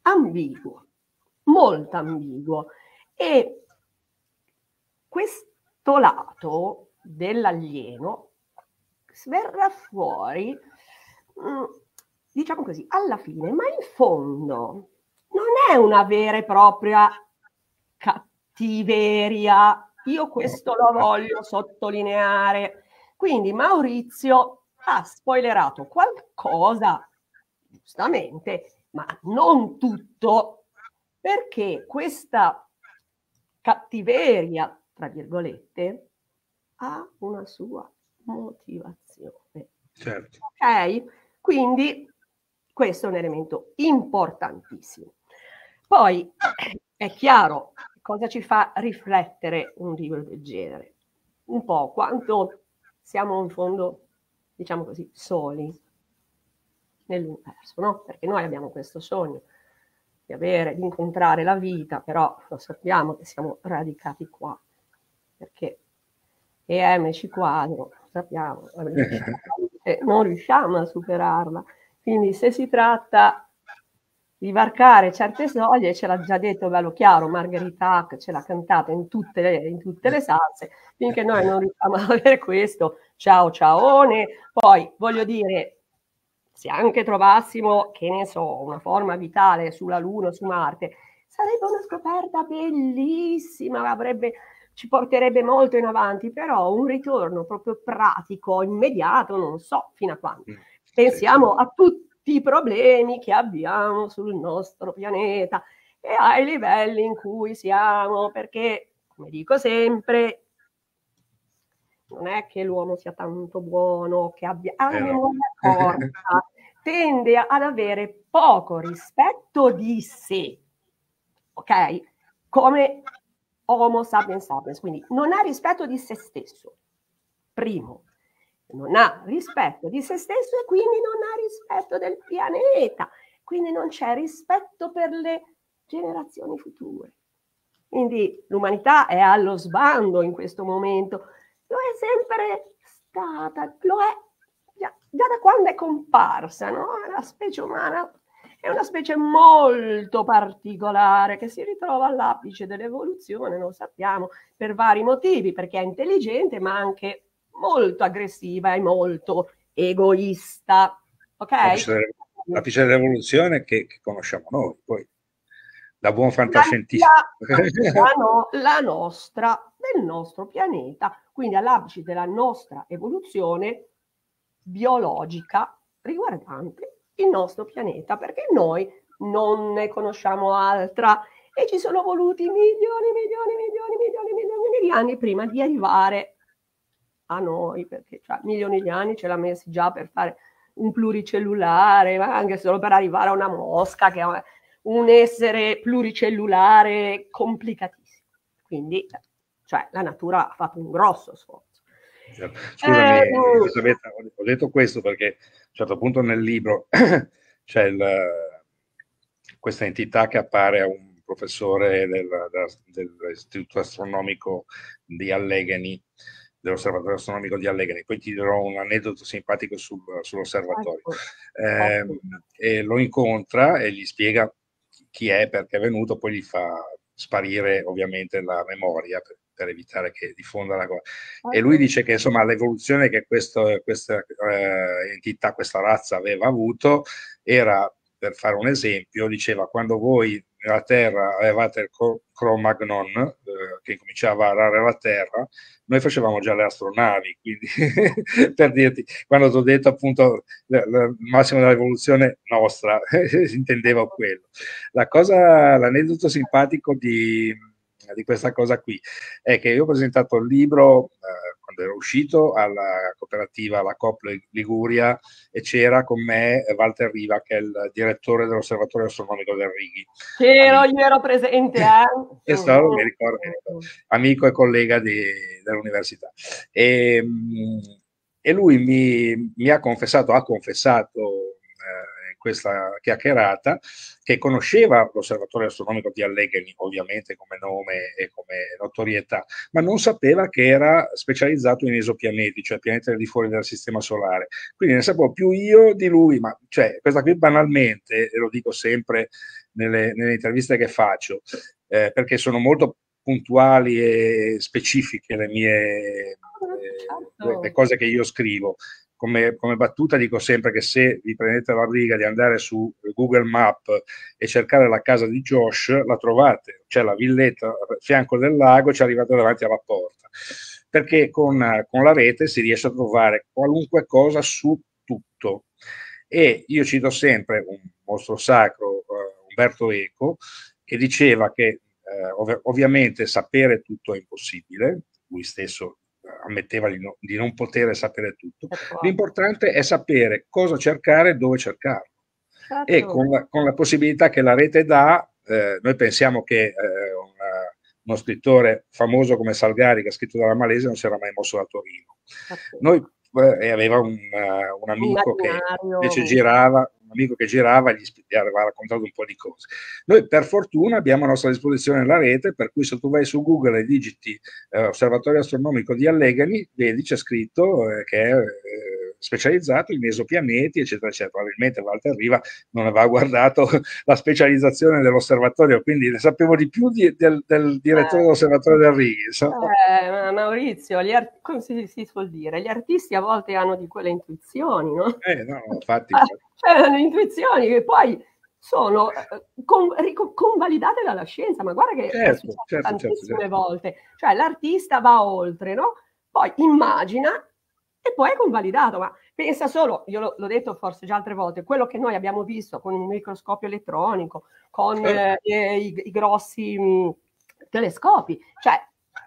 ambiguo, molto ambiguo. E questo lato dell'alieno verrà fuori mm, diciamo così, alla fine, ma in fondo non è una vera e propria cattiveria. Io questo lo voglio sottolineare. Quindi Maurizio ha spoilerato qualcosa, giustamente, ma non tutto, perché questa cattiveria, tra virgolette, ha una sua motivazione. Certo. Ok? Quindi questo è un elemento importantissimo. Poi è chiaro cosa ci fa riflettere un libro del genere. Un po' quanto siamo in fondo, diciamo così, soli nell'universo, no? Perché noi abbiamo questo sogno di avere, di incontrare la vita, però lo sappiamo che siamo radicati qua, perché EMC quadro, sappiamo, non riusciamo a superarla. Quindi se si tratta di varcare certe soglie, ce l'ha già detto bello chiaro, Margherita Hack ce l'ha cantata in tutte le, in tutte le salse, finché noi non riusciamo ad avere questo, ciao ciaone, poi voglio dire, se anche trovassimo, che ne so, una forma vitale sulla Luna o su Marte, sarebbe una scoperta bellissima, avrebbe, ci porterebbe molto in avanti, però un ritorno proprio pratico, immediato, non so fino a quando. Mm. Pensiamo a tutti i problemi che abbiamo sul nostro pianeta e ai livelli in cui siamo, perché, come dico sempre, non è che l'uomo sia tanto buono, che abbia ha la memoria corta, tende ad avere poco rispetto di sé, ok? Come Homo sapiens sapiens, quindi non ha rispetto di se stesso, primo. Non ha rispetto di se stesso e quindi non ha rispetto del pianeta, quindi non c'è rispetto per le generazioni future. Quindi l'umanità è allo sbando in questo momento, lo è sempre stata, lo è già, già da quando è comparsa, no? La specie umana è una specie molto particolare che si ritrova all'apice dell'evoluzione, lo sappiamo, per vari motivi, perché è intelligente, ma anche molto aggressiva e molto egoista. Ok? L'apice dell'evoluzione che, che conosciamo noi, poi da buon fantascientifico. La, no, la nostra, del nostro pianeta, quindi all'apice della nostra evoluzione biologica riguardante il nostro pianeta, perché noi non ne conosciamo altra e ci sono voluti milioni, milioni, milioni, milioni, milioni di anni prima di arrivare a noi, perché cioè, milioni di anni ce l'ha messi già per fare un pluricellulare, ma anche solo per arrivare a una mosca, che è un essere pluricellulare complicatissimo. Quindi, cioè, la natura ha fatto un grosso sforzo. Certo. Scusami, eh, Elisabetta, ho detto questo perché a un certo punto nel libro c'è il, questa entità che appare a un professore del, dell'Istituto Astronomico di Allegheny, dell'Osservatorio Astronomico di Allegheny. Poi ti dirò un aneddoto simpatico sul, sull'osservatorio. Eh, e lo incontra e gli spiega chi è, perché è venuto, poi gli fa sparire ovviamente la memoria per, evitare che diffonda la cosa. E lui dice che insomma l'evoluzione che questo, questa eh, entità, questa razza aveva avuto era per fare un esempio, diceva quando voi nella Terra avevate il Cro-Magnon eh, che cominciava a varare la Terra, noi facevamo già le astronavi, quindi per dirti, quando ti ho detto appunto il massimo dell'evoluzione nostra, si intendeva quello. La cosa, l'aneddoto simpatico di, di questa cosa qui è che io ho presentato il libro eh, quando ero uscito alla cooperativa, alla COP Liguria e c'era con me Walter Riva che è il direttore dell'osservatorio astronomico del Righi. C'ero, io ero presente. Eh? e stato, mi ricordo, amico e collega di, dell'università. E, e lui mi, mi, ha confessato, ha confessato questa chiacchierata, che conosceva l'osservatorio astronomico di Allegheny, ovviamente come nome e come notorietà, ma non sapeva che era specializzato in esopianeti, cioè pianeti al di fuori del sistema solare. Quindi ne sapevo più io di lui, ma cioè, questa qui banalmente, e lo dico sempre nelle, nelle interviste che faccio, eh, perché sono molto puntuali e specifiche le mie eh, certo. le cose che io scrivo come, come, battuta dico sempre che se vi prendete la briga di andare su Google Map e cercare la casa di Josh, la trovate, c'è la villetta a fianco del lago, ci arrivate davanti alla porta, perché con, con la rete si riesce a trovare qualunque cosa su tutto. E io cito sempre un mostro sacro, uh, Umberto Eco, che diceva che uh, ov- ovviamente sapere tutto è impossibile, lui stesso ammetteva di, no, di non poter sapere tutto. L'importante è sapere cosa cercare e dove cercarlo. Certo. E con la, con la, possibilità che la rete dà, eh, noi pensiamo che eh, una, uno scrittore famoso come Salgari, che ha scritto dalla Malesia, non si era mai mosso da Torino. Certo. Noi eh, aveva un, un amico un che invece girava, amico che girava gli aveva raccontato un po' di cose. Noi per fortuna abbiamo a nostra disposizione la rete, per cui se tu vai su Google e digiti eh, Osservatorio Astronomico di Allegheny, vedi c'è scritto eh, che è eh, specializzato in esopianeti, eccetera, eccetera. Probabilmente Walter Riva non aveva guardato la specializzazione dell'osservatorio, quindi ne sapevo di più di, del, del, direttore eh. dell'osservatorio del Righi. Eh, Maurizio, gli art- come si, si, suol dire, gli artisti a volte hanno di quelle intuizioni, no? Eh, no, infatti. cioè, hanno intuizioni che poi sono eh, con, convalidate dalla scienza, ma guarda che certo, certo, certo, tantissime certo. volte. Cioè l'artista va oltre, no? Poi immagina e poi è convalidato, ma pensa solo, io l'ho, detto forse già altre volte, quello che noi abbiamo visto con il microscopio elettronico, con eh, i, i, grossi mh, telescopi, cioè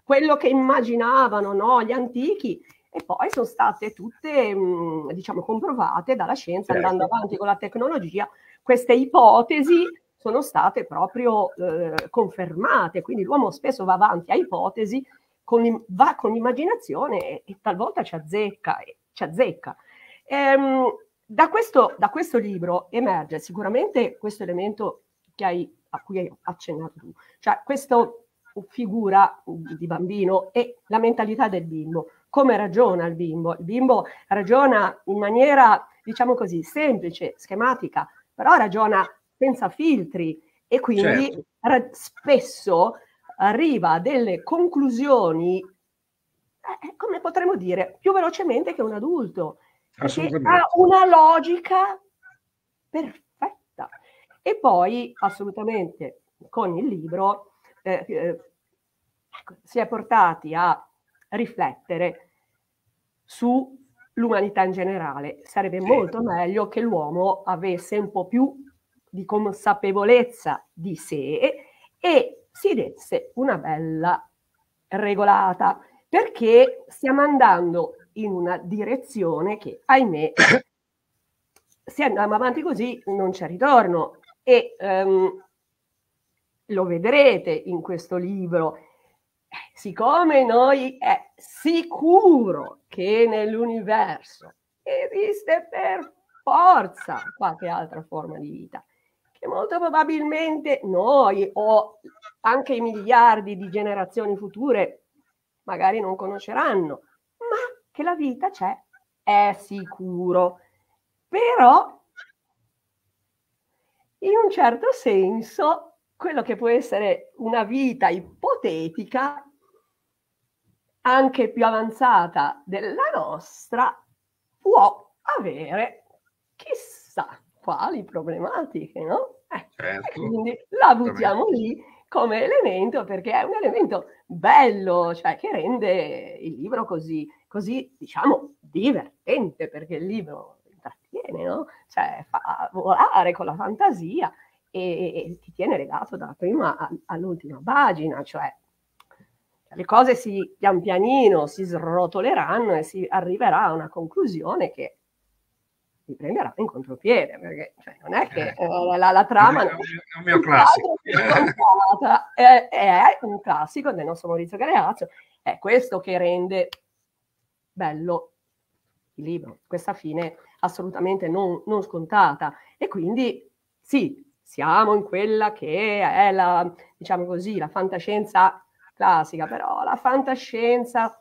quello che immaginavano no, gli antichi e poi sono state tutte, mh, diciamo, comprovate dalla scienza, certo. andando avanti con la tecnologia, queste ipotesi sono state proprio eh, confermate, quindi l'uomo spesso va avanti a ipotesi con, va con immaginazione e, e, talvolta ci azzecca. Ci azzecca. Ehm, da, questo, da, questo, libro emerge sicuramente questo elemento hai, a cui hai accennato tu, cioè questa figura di bambino e la mentalità del bimbo. Come ragiona il bimbo? Il bimbo ragiona in maniera, diciamo così, semplice, schematica, però ragiona senza filtri e quindi certo. spesso arriva a delle conclusioni, eh, come potremmo dire, più velocemente che un adulto. Ha una logica perfetta. E poi, assolutamente, con il libro eh, eh, ecco, si è portati a riflettere sull'umanità in generale. Sarebbe molto meglio che l'uomo avesse un po' più di consapevolezza di sé e si desse una bella regolata, perché stiamo andando in una direzione che, ahimè, se andiamo avanti così non c'è ritorno. E um, lo vedrete in questo libro. Siccome noi è sicuro che nell'universo esiste per forza qualche altra forma di vita, che molto probabilmente noi o anche i miliardi di generazioni future magari non conosceranno, ma che la vita c'è, è sicuro. Però, in un certo senso, quello che può essere una vita ipotetica, anche più avanzata della nostra, può avere chissà quali problematiche, no? Eh, certo. Quindi la buttiamo lì come elemento perché è un elemento bello, cioè che rende il libro così, così diciamo, divertente, perché il libro intrattiene, no? Cioè fa volare con la fantasia e, e ti tiene legato dalla prima all'ultima pagina, cioè le cose si pian pianino si srotoleranno e si arriverà a una conclusione che ti prenderà in contropiede, perché cioè, non è che eh, eh la, la, trama è, è un mio classico. È, è, un classico del nostro Maurizio Galeazzo, è questo che rende bello il libro, questa fine assolutamente non, non scontata. E quindi sì, siamo in quella che è la, diciamo così, la fantascienza classica, però la fantascienza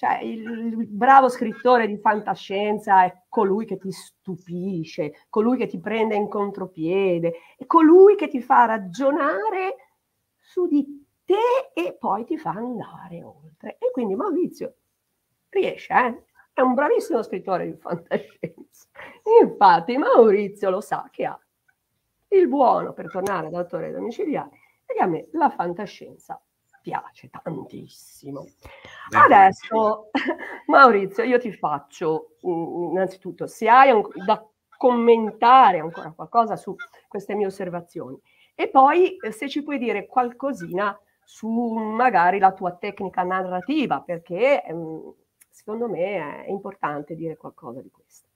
cioè, il bravo scrittore di fantascienza è colui che ti stupisce, colui che ti prende in contropiede, è colui che ti fa ragionare su di te e poi ti fa andare oltre. E quindi Maurizio riesce, eh? è un bravissimo scrittore di fantascienza. Infatti Maurizio lo sa che ha il buono per tornare ad autore domiciliare e a me la fantascienza piace tantissimo. Adesso, Maurizio, io ti faccio mm, innanzitutto, se hai un, da commentare ancora qualcosa su queste mie osservazioni e poi eh, se ci puoi dire qualcosina su magari la tua tecnica narrativa, perché ehm, secondo me è importante dire qualcosa di questo.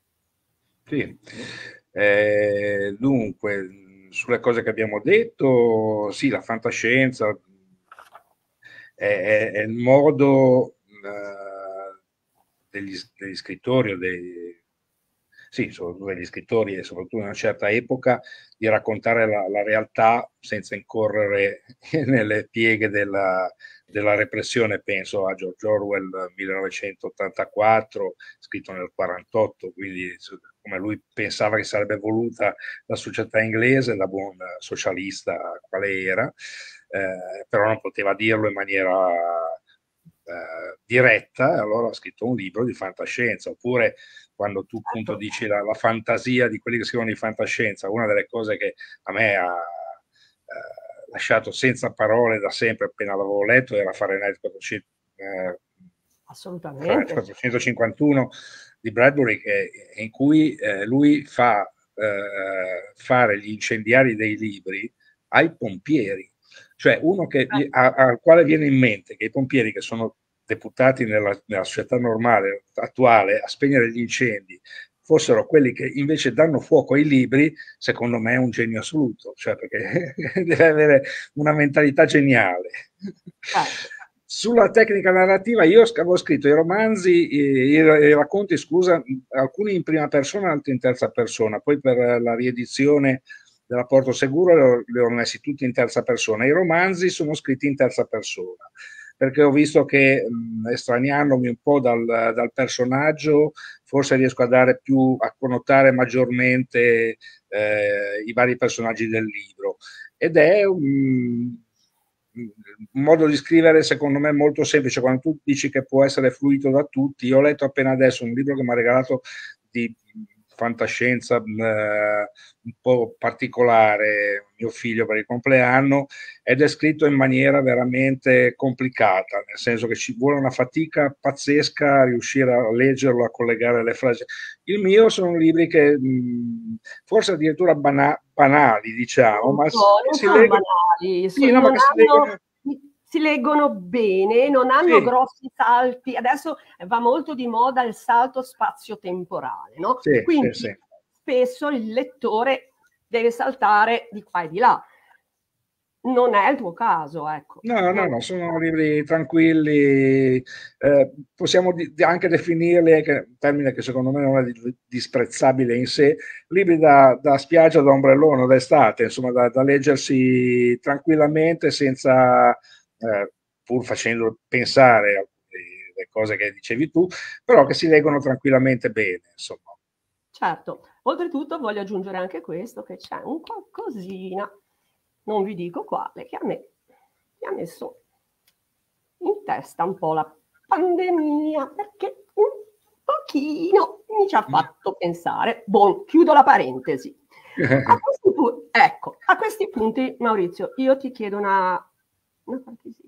Sì, eh, dunque, sulle cose che abbiamo detto, sì, la fantascienza, è, è il modo uh, degli, degli, scrittori o dei, sì, soprattutto degli scrittori e soprattutto in una certa epoca di raccontare la, la realtà senza incorrere nelle pieghe della, della, repressione. Penso a George Orwell 1984, scritto nel 48, quindi come lui pensava che sarebbe voluta la società inglese, da buon socialista quale era eh, però non poteva dirlo in maniera eh, diretta, allora ha scritto un libro di fantascienza, oppure quando tu appunto certo. dici la, la, fantasia di quelli che scrivono di fantascienza, una delle cose che a me ha eh, lasciato senza parole da sempre appena l'avevo letto era Fahrenheit 400, eh. 451 di Bradbury, che, in cui eh, lui fa eh, fare gli incendiari dei libri ai pompieri cioè uno che, a, al quale viene in mente che i pompieri che sono deputati nella, nella società normale attuale a spegnere gli incendi fossero quelli che invece danno fuoco ai libri, secondo me è un genio assoluto, cioè perché deve avere una mentalità geniale. Certo. Sulla tecnica narrativa io avevo scritto i romanzi, i, i, racconti, scusa, alcuni in prima persona, altri in terza persona, poi per la riedizione della Porto Seguro li ho messi tutti in terza persona. I romanzi sono scritti in terza persona perché ho visto che mh, estraniandomi un po' dal, dal, personaggio, forse riesco a dare più, a connotare maggiormente eh, i vari personaggi del libro. Ed è un, un modo di scrivere secondo me molto semplice quando tu dici che può essere fluito da tutti io ho letto appena adesso un libro che mi ha regalato di fantascienza eh, un po' particolare, mio figlio per il compleanno, ed è scritto in maniera veramente complicata, nel senso che ci vuole una fatica pazzesca a riuscire a leggerlo, a collegare le frasi. Il mio sono libri che mh, forse addirittura bana- banali, diciamo, ma si, si leggono... Banali, sì, no, ma hanno... si leggono si leggono bene, non hanno sì. grossi salti. Adesso va molto di moda il salto spazio-temporale, no? Sì, Quindi sì, spesso il lettore deve saltare di qua e di là. non è il tuo caso, ecco. No, no, no, sono libri tranquilli, eh, possiamo di, anche definirli, che, termine che secondo me non è disprezzabile in sé, libri da, da spiaggia, da ombrellone, d'estate, insomma, da, da leggersi tranquillamente senza, eh, pur facendo pensare le cose che dicevi tu, però che si leggono tranquillamente bene, insomma. Certo, oltretutto voglio aggiungere anche questo, che c'è un qualcosina non vi dico quale, che a me mi ha messo in testa un po' la pandemia, perché un pochino mi ci ha mm. fatto pensare. Buon, chiudo la parentesi. A pu- ecco, a questi punti, Maurizio, io ti chiedo una, una cortesia.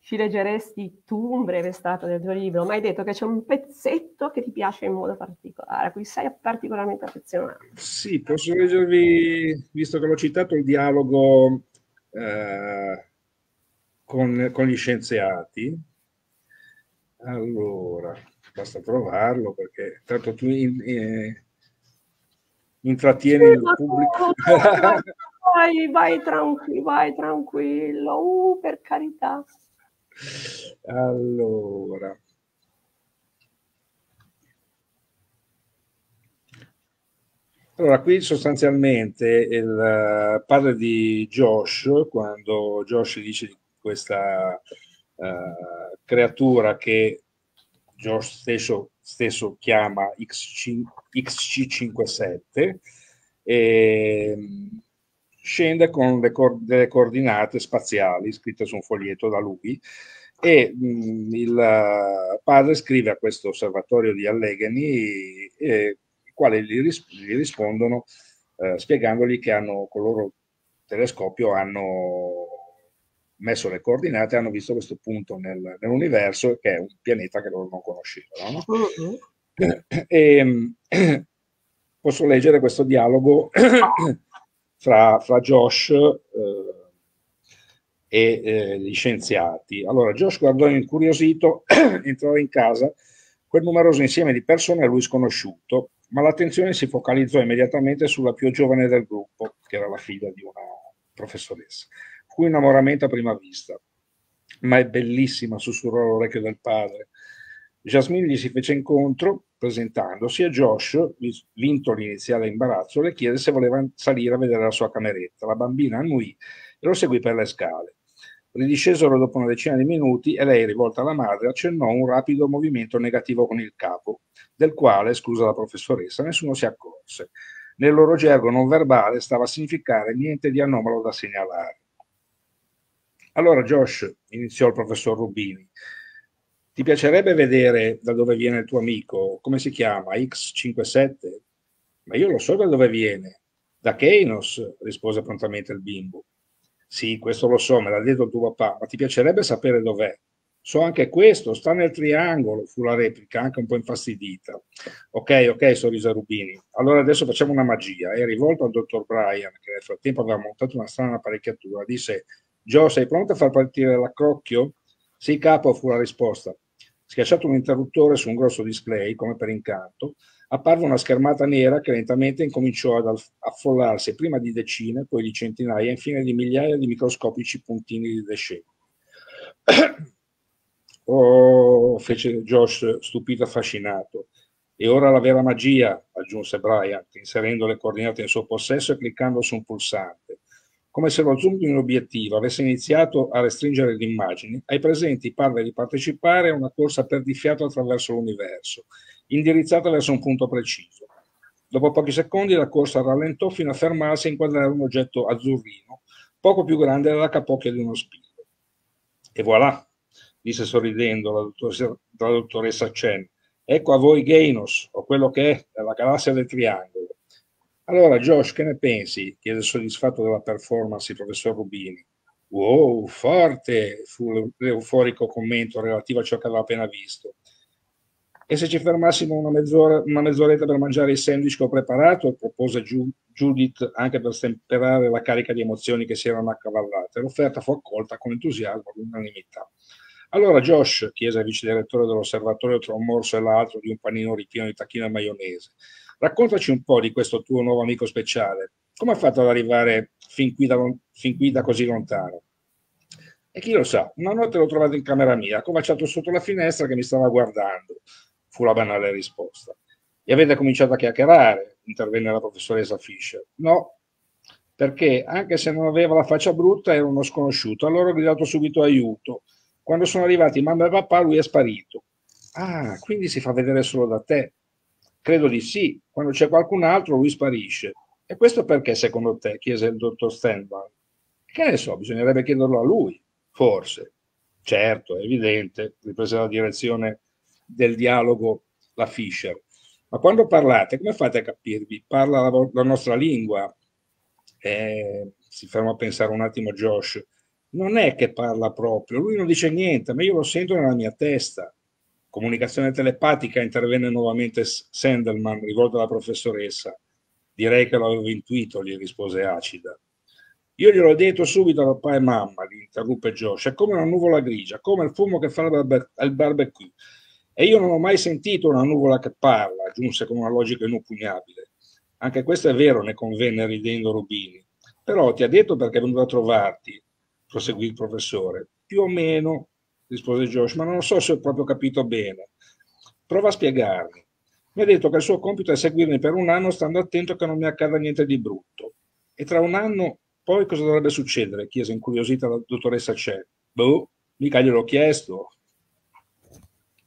Ci leggeresti tu un breve stato del tuo libro? Ma hai detto che c'è un pezzetto che ti piace in modo particolare, a cui sei particolarmente affezionato. Sì, posso leggervi, visto che l'ho citato, il dialogo eh, con, con, gli scienziati. Allora, basta trovarlo perché tanto tu eh, intrattieni il pubblico. Vai, vai, tranquillo, vai tranquillo, uh, per carità. Allora. Allora, qui sostanzialmente il eh, padre di Josh, quando Josh dice di questa uh, creatura che Josh stesso, stesso chiama XC, XC57, e, scende con le co- delle coordinate spaziali scritte su un foglietto da lui e mh, mm, il uh, padre scrive a questo osservatorio di Allegheny eh, i quali gli, ris- gli rispondono eh, spiegandogli che hanno con il loro telescopio hanno messo le coordinate hanno visto questo punto nel, nell'universo che è un pianeta che loro non conoscevano. No? Uh-huh. E, posso leggere questo dialogo fra, fra Josh eh, e eh, gli scienziati. Allora, Josh guardò incuriosito, entrò in casa quel numeroso insieme di persone a lui sconosciuto, ma l'attenzione si focalizzò immediatamente sulla più giovane del gruppo, che era la figlia di una professoressa. Fu innamoramento a prima vista. Ma è bellissima, sussurrò all'orecchio del padre. Jasmine gli si fece incontro, presentandosi, e Josh, vinto l'iniziale imbarazzo, le chiese se voleva salire a vedere la sua cameretta. La bambina annuì e lo seguì per le scale. Ridiscesero dopo una decina di minuti e lei, rivolta alla madre, accennò un rapido movimento negativo con il capo, del quale, scusa la professoressa, nessuno si accorse. Nel loro gergo non verbale stava a significare niente di anomalo da segnalare. Allora Josh, iniziò il professor Rubini, ti piacerebbe vedere da dove viene il tuo amico? Come si chiama? X57? Ma io lo so da dove viene. Da Keynos, rispose prontamente il bimbo. Sì, questo lo so, me l'ha detto il tuo papà, ma ti piacerebbe sapere dov'è? So anche questo, sta nel triangolo, fu la replica, anche un po' infastidita. Ok, ok, sorrise Rubini. Allora adesso facciamo una magia. E rivolto al dottor Brian, che nel frattempo aveva montato una strana apparecchiatura, disse, Joe, sei pronto a far partire l'accrocchio? Sì, capo, fu la risposta. Schiacciato un interruttore su un grosso display, come per incanto, apparve una schermata nera che lentamente incominciò ad affollarsi prima di decine, poi di centinaia infine di migliaia di microscopici puntini di descenti. oh, fece Josh stupito e affascinato. E ora la vera magia, aggiunse Bryant, inserendo le coordinate in suo possesso e cliccando su un pulsante come se lo zoom di un obiettivo avesse iniziato a restringere le immagini, ai presenti parve di partecipare a una corsa perdifiata attraverso l'universo, indirizzata verso un punto preciso. Dopo pochi secondi la corsa rallentò fino a fermarsi e inquadrare un oggetto azzurrino, poco più grande della capocchia di uno spillo. E voilà, disse sorridendo la dottoressa, la dottoressa Chen. Ecco a voi Gainos, o quello che è la galassia del triangolo. Allora, Josh, che ne pensi? chiese soddisfatto della performance il professor Rubini. Wow, forte! fu l'euforico commento relativo a ciò che aveva appena visto. E se ci fermassimo una, mezz'ora, una mezz'oretta per mangiare il sandwich che ho preparato? propose Judith anche per stemperare la carica di emozioni che si erano accavallate. L'offerta fu accolta con entusiasmo all'unanimità. Allora Josh, chiese al vice direttore dell'osservatorio tra un morso e l'altro di un panino ripieno di tacchino e maionese, Raccontaci un po' di questo tuo nuovo amico speciale. Come ha fatto ad arrivare fin qui da, fin qui da così lontano. E chi lo sa, una notte l'ho trovato in camera mia, ha combaciato sotto la finestra che mi stava guardando. Fu la banale risposta. E avete cominciato a chiacchierare, intervenne la professoressa Fischer. No, perché anche se non aveva la faccia brutta era uno sconosciuto. Allora ho gridato subito aiuto. Quando sono arrivati mamma e papà lui è sparito. Ah, quindi si fa vedere solo da te. Credo di sì. Quando c'è qualcun altro lui sparisce. E questo perché secondo te? chiese il dottor Stenbaum. Che ne so, bisognerebbe chiederlo a lui, forse. Certo, è evidente, riprese la direzione del dialogo la Fischer. Ma quando parlate, come fate a capirvi? Parla la, la nostra lingua? Eh, si ferma a pensare un attimo Josh. Non è che parla proprio, lui non dice niente, ma io lo sento nella mia testa. Comunicazione telepatica, intervenne nuovamente Sendelman, rivolto alla professoressa. Direi che l'avevo intuito, gli rispose acida. Io gliel'ho detto subito a papà e mamma, gli interruppe Josh, è come una nuvola grigia, come il fumo che fa il barbecue. E io non ho mai sentito una nuvola che parla, aggiunse con una logica inoppugnabile. Anche questo è vero, ne convenne ridendo Rubini. Però ti ha detto perché è venuto a trovarti, proseguì il professore. Più o meno, rispose Josh, ma non so se ho proprio capito bene. Prova a spiegarmi. Mi ha detto che il suo compito è seguirmi per un anno stando attento che non mi accada niente di brutto. E tra un anno poi cosa dovrebbe succedere? chiese incuriosita la dottoressa C'è. Boh, mica gliel'ho chiesto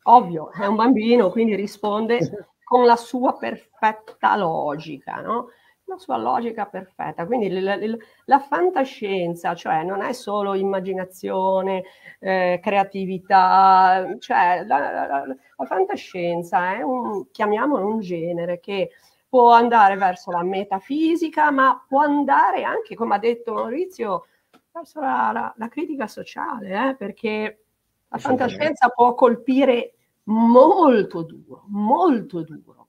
ovvio, è un bambino, quindi risponde con la sua perfetta logica, no? La sua logica perfetta. Quindi la, la, la fantascienza, cioè non è solo immaginazione, eh, creatività, cioè la, la, fantascienza è un, chiamiamolo un genere che può andare verso la metafisica, ma può andare anche, come ha detto Maurizio, verso la, critica sociale, eh? perché la fantascienza può colpire molto duro, molto duro.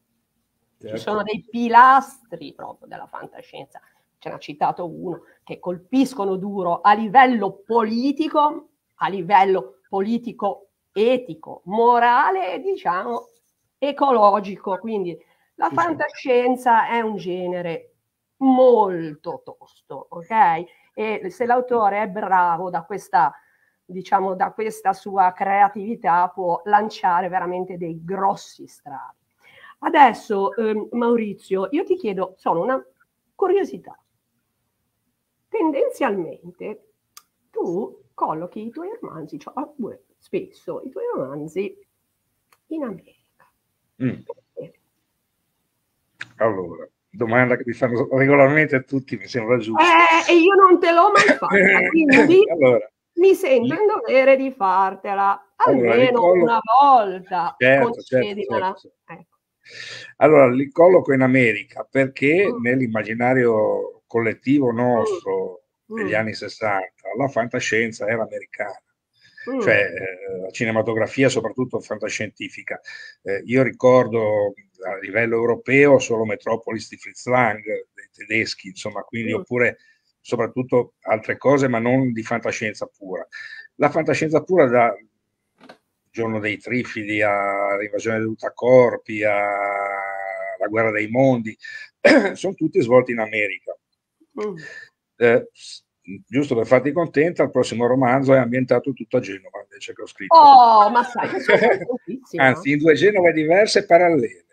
Certo. Ci sono dei pilastri proprio della fantascienza, ce n'ha citato uno, che colpiscono duro a livello politico, a livello politico etico, morale e diciamo ecologico. Quindi la fantascienza è un genere molto tosto, ok? E se l'autore è bravo da questa diciamo, da questa sua creatività può lanciare veramente dei grossi stravi. Adesso, eh, Maurizio, io ti chiedo solo una curiosità. Tendenzialmente tu collochi i tuoi romanzi, cioè spesso i tuoi romanzi in America. Mm. Allora, domanda che mi fanno regolarmente tutti, mi sembra giusto. Eh, e io non te l'ho mai fatta, quindi allora, mi sento in dovere di fartela almeno allora, una volta. Certo, certo, certo. Ecco. Allora, li colloco in America perché mm. nell'immaginario collettivo nostro mm. degli mm. anni 60 la fantascienza era americana. Mm. Cioè, eh, la cinematografia, soprattutto fantascientifica. Eh, io ricordo a livello europeo solo Metropolis di Fritz Lang, dei tedeschi, insomma, quindi oppure soprattutto altre cose, ma non di fantascienza pura. La fantascienza pura da Giorno dei Trifidi all'invasione dell'Utacorpi, alla guerra dei mondi, sono tutti svolti in America. Mm. Eh, giusto per farti contenta, il prossimo romanzo è ambientato tutto a Genova, invece che ho scritto. Oh, ma sai, Anzi, in due Genove diverse e parallele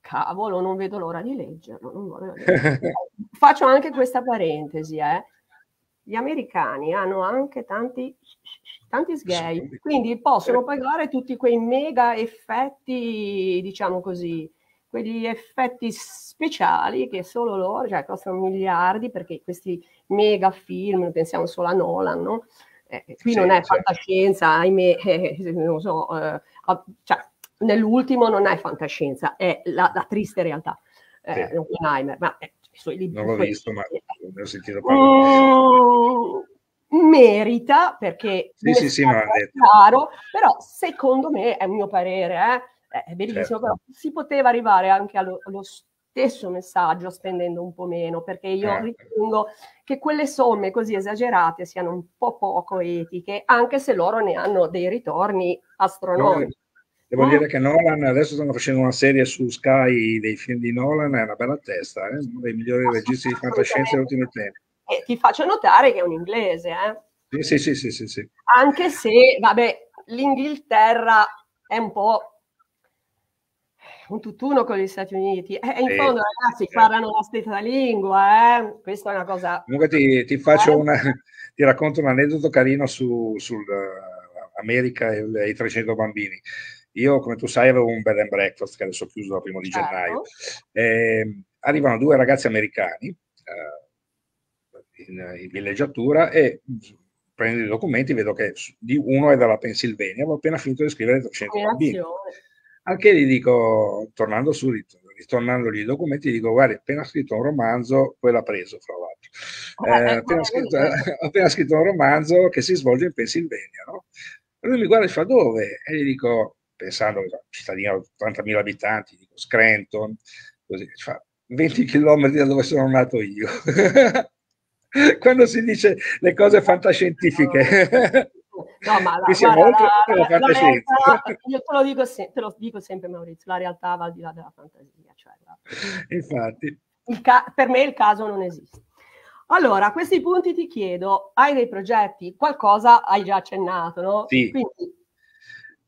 cavolo, non vedo l'ora di leggerlo. Faccio anche questa parentesi, eh. Gli americani hanno anche tanti, tanti sgay, quindi possono pagare tutti quei mega effetti, diciamo così, quegli effetti speciali che solo loro, cioè costano miliardi perché questi mega film, pensiamo solo a Nolan, no? Eh, qui sì, non è fantascienza, ahimè, eh, non so, eh, cioè, nell'ultimo non è fantascienza, è la, la triste realtà. Eh, sì. Ma eh, i suoi libri. Non l'ho visto, ma ne ho sentito parlare. Mm, merita perché sì, sì, sì, è chiaro, però secondo me, è il mio parere, eh, è bellissimo, certo. però si poteva arrivare anche allo, allo stesso messaggio spendendo un po' meno, perché io eh. ritengo che quelle somme così esagerate siano un po' poco etiche, anche se loro ne hanno dei ritorni astronomici. Devo ah. dire che Nolan adesso stanno facendo una serie su Sky dei film di Nolan, è una bella testa, eh? uno dei migliori registi di fantascienza degli ultimi tempi. E ti faccio notare che è un inglese, eh? Sì, sì, sì, sì, sì. Anche se, vabbè, l'Inghilterra è un po' un tutt'uno con gli Stati Uniti. E in fondo, ragazzi, parlano la stessa lingua, eh? Questa è una cosa... Comunque ti, ti faccio eh? una... ti racconto un aneddoto carino su, sul uh, America e i 300 bambini. Io, come tu sai, avevo un bed and breakfast che adesso è chiuso dal primo di certo. gennaio. Eh, arrivano due ragazzi americani eh, in, in, villeggiatura e prendo i documenti, vedo che uno è dalla Pennsylvania, avevo appena finito di scrivere 300 bambini. Anche gli dico, tornando su, ritornandogli i documenti, gli dico, guarda, appena scritto un romanzo, poi l'ha preso, fra l'altro. Eh, appena, scritto, appena scritto un romanzo che si svolge in Pennsylvania, no? Lui mi guarda e fa dove? E gli dico, pensando che cittadina di 80.000 abitanti, dico Scranton, così, fa 20 km da dove sono nato io. Quando si dice le cose fantascientifiche. No, ma la, guarda, oltre la, la, la realtà, io te lo, dico se, te lo, dico sempre Maurizio, la realtà va al di là della fantasia. Cioè, Infatti. Ca- per me il caso non esiste. Allora, a questi punti ti chiedo, hai dei progetti? Qualcosa hai già accennato, no? Sì. Quindi,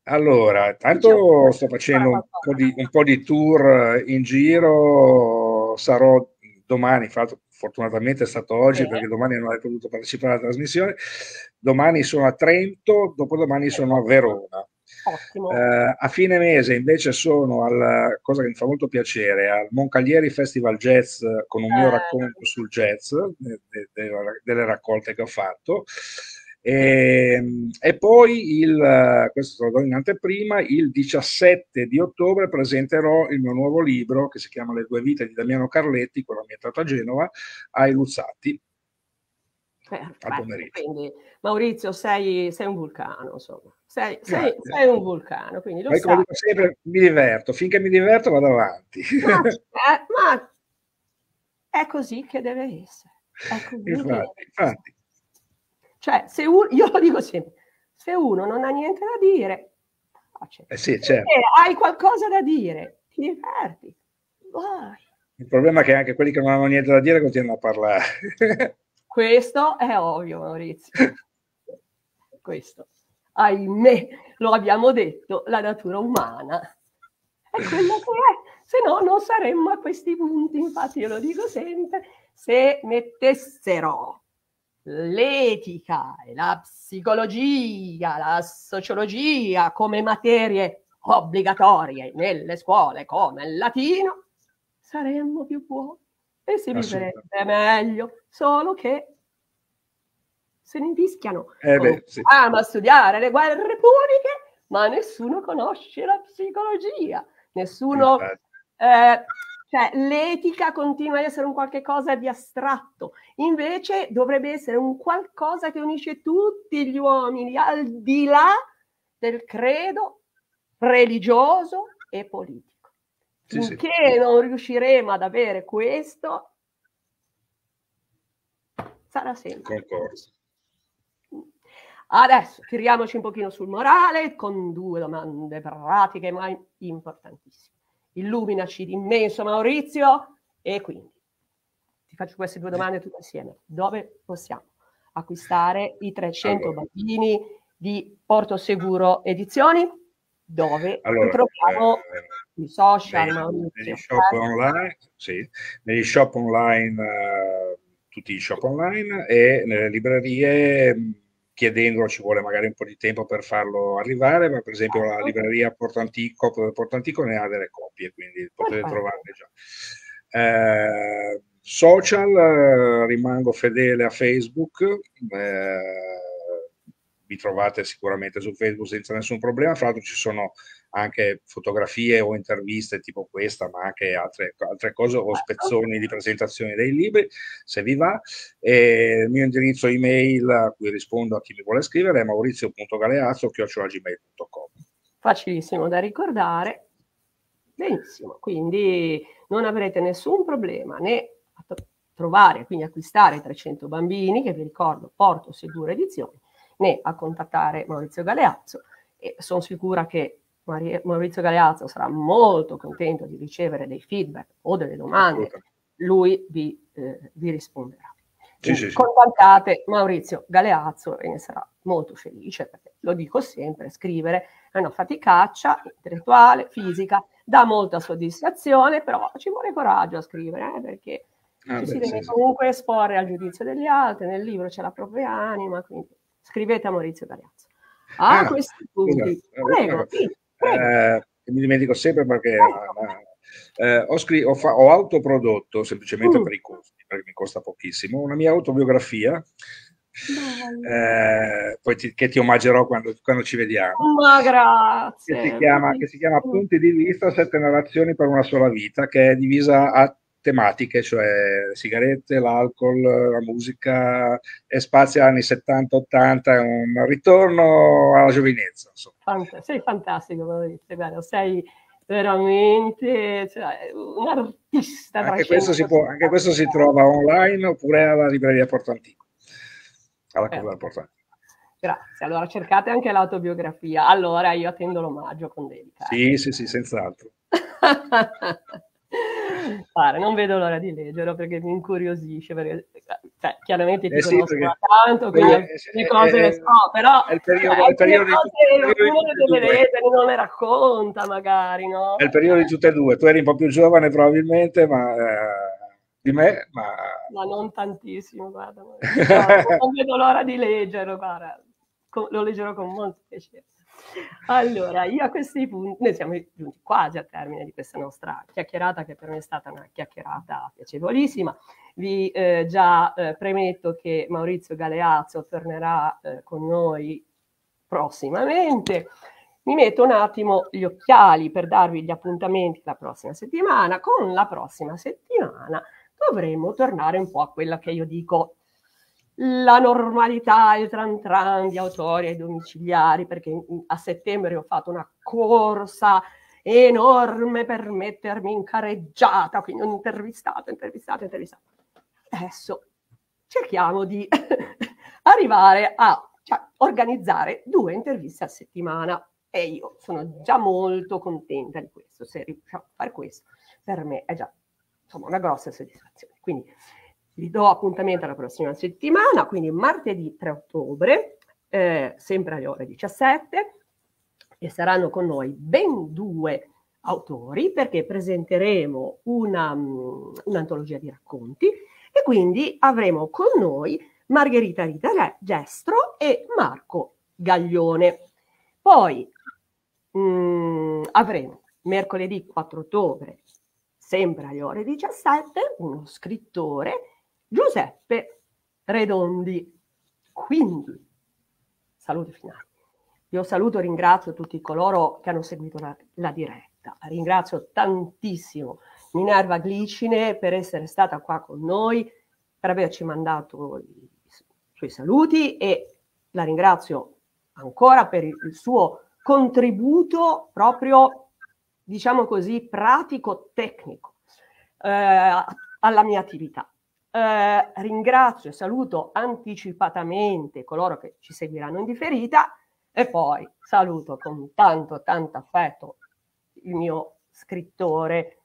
allora, tanto sto facendo un po, di, un po' di tour in giro, sarò domani, fatto, fortunatamente è stato oggi sì. perché domani non hai potuto partecipare alla trasmissione, domani sono a Trento, dopodomani sono a Verona. Ottimo. Uh, a fine mese invece sono al, cosa che mi fa molto piacere, al Moncalieri Festival Jazz con un mio eh. racconto sul jazz, de, de, de, delle raccolte che ho fatto. E, ehm, e, poi il, questo lo do in anteprima, il 17 di ottobre presenterò il mio nuovo libro che si chiama Le due vite di Damiano Carletti, quello ambientato a Genova, ai Luzzati. Perfetto, quindi Maurizio sei, sei, un vulcano, insomma, sei, sei, sei un vulcano, quindi lo Poi, sempre, mi diverto, finché mi diverto vado avanti. Ma, eh, ma è così che deve essere. Infatti, infatti. Cioè, se uno, io lo dico sempre, se uno non ha niente da dire, pace. Eh sì, certo. hai qualcosa da dire, ti diverti, vai. Il problema è che anche quelli che non hanno niente da dire continuano a parlare. Questo è ovvio, Maurizio. Questo, ahimè, lo abbiamo detto, la natura umana è quello che è, se no non saremmo a questi punti. Infatti, io lo dico sempre, se mettessero l'etica e la psicologia, la sociologia come materie obbligatorie nelle scuole come il latino, saremmo più buoni e si viverebbe meglio, solo che se ne fischiano. Eh beh, sì. Ama studiare le guerre puniche, ma nessuno conosce la psicologia, nessuno... Eh, cioè, l'etica continua ad essere un qualche cosa di astratto, invece dovrebbe essere un qualcosa che unisce tutti gli uomini al di là del credo religioso e politico. Sì, Finché sì. non riusciremo ad avere questo, sarà sempre. Concorso. Adesso tiriamoci un pochino sul morale con due domande pratiche ma importantissime. Illuminaci d'immenso Maurizio e quindi ti faccio queste due domande tutte insieme. Dove possiamo acquistare i 300 allora. bambini di Porto Seguro Edizioni? Dove allora, troviamo eh, i social, negli, negli shop online, sì, negli shop online, uh, tutti i shop online e nelle librerie chiedendolo ci vuole magari un po' di tempo per farlo arrivare, ma per esempio la certo. libreria Porto Antico, Porto Antico ne ha delle copie, quindi potete Perfetto. trovarle già. Eh, social, eh, rimango fedele a Facebook, eh, vi trovate sicuramente su Facebook senza nessun problema, fra l'altro ci sono anche fotografie o interviste tipo questa, ma anche altre, altre cose o spezzoni di presentazione dei libri, se vi va. E il mio indirizzo email a cui rispondo a chi mi vuole scrivere è maurizio.galeazzo.gmail.com Facilissimo da ricordare. Benissimo, quindi non avrete nessun problema né a trovare, quindi acquistare 300 bambini, che vi ricordo porto Seguro Edizioni, né a contattare Maurizio Galeazzo. E sono sicura che Maurizio Galeazzo sarà molto contento di ricevere dei feedback o delle domande, lui vi, eh, vi risponderà. Sì, sì, contattate Maurizio Galeazzo e ne sarà molto felice perché lo dico sempre, scrivere è una faticaccia intellettuale, fisica, dà molta soddisfazione, però ci vuole coraggio a scrivere eh, perché ah, ci beh, si deve sì, comunque esporre al giudizio degli altri, nel libro c'è la propria anima, quindi scrivete a Maurizio Galeazzo. Ah, ah questi punti. Prego, sì, prego. Eh, mi dimentico sempre perché eh, ho, scr- ho, fa- ho, autoprodotto semplicemente mm. per i costi, perché mi costa pochissimo, una mia autobiografia. Eh, poi ti, che ti omaggerò quando, quando ci vediamo. Ma grazie. Che si, chiama, che si chiama Punti di vista, sette narrazioni per una sola vita, che è divisa a tematiche, cioè sigarette, l'alcol, la musica e spazia anni 70-80, è un ritorno alla giovinezza. Fant- sei fantastico, Maurizio, sei veramente cioè, un artista. Anche questo, può, anche questo, si trova online oppure alla libreria Porto Antico. Alla eh. Porto Antico. Grazie, allora cercate anche l'autobiografia. Allora io attendo l'omaggio con dedica. Sì, sì, sì, senz'altro. Pare, non vedo l'ora di leggerlo perché mi incuriosisce, perché cioè, chiaramente ti eh sì, perché, tanto, quindi eh, le cose eh, le so, però è il periodo, cioè, il periodo di, cose, uno deve leggere, non le racconta magari, no? È il periodo di tutte e due, tu eri un po' più giovane probabilmente, ma eh, di me, ma... ma non tantissimo, guarda, no, non vedo l'ora di leggerlo, guarda, lo leggerò con molto piacere. Allora, io a questi punti, noi siamo giunti quasi al termine di questa nostra chiacchierata, che per me è stata una chiacchierata piacevolissima. Vi eh, già eh, premetto che Maurizio Galeazzo tornerà eh, con noi prossimamente. Mi metto un attimo gli occhiali per darvi gli appuntamenti la prossima settimana. Con la prossima settimana dovremo tornare un po' a quella che io dico la normalità, il tran tran di autori ai domiciliari, perché a settembre ho fatto una corsa enorme per mettermi in careggiata, quindi ho intervistato, intervistato, intervistato. Adesso cerchiamo di arrivare a cioè, organizzare due interviste a settimana e io sono già molto contenta di questo, se riusciamo a fare questo, per me è già insomma, una grossa soddisfazione. Quindi vi do appuntamento alla prossima settimana, quindi martedì 3 ottobre, eh, sempre alle ore 17, e saranno con noi ben due autori perché presenteremo una, um, un'antologia di racconti e quindi avremo con noi Margherita Rita Gestro e Marco Gaglione. Poi mh, mm, avremo mercoledì 4 ottobre, sempre alle ore 17, uno scrittore Giuseppe Redondi. Quindi, saluto finale. Io saluto e ringrazio tutti coloro che hanno seguito la, la diretta. Ringrazio tantissimo Minerva Glicine per essere stata qua con noi, per averci mandato i suoi saluti e la ringrazio ancora per il, il suo contributo proprio, diciamo così, pratico-tecnico eh, alla mia attività. Eh, ringrazio e saluto anticipatamente coloro che ci seguiranno in differita e poi saluto con tanto, tanto affetto il mio scrittore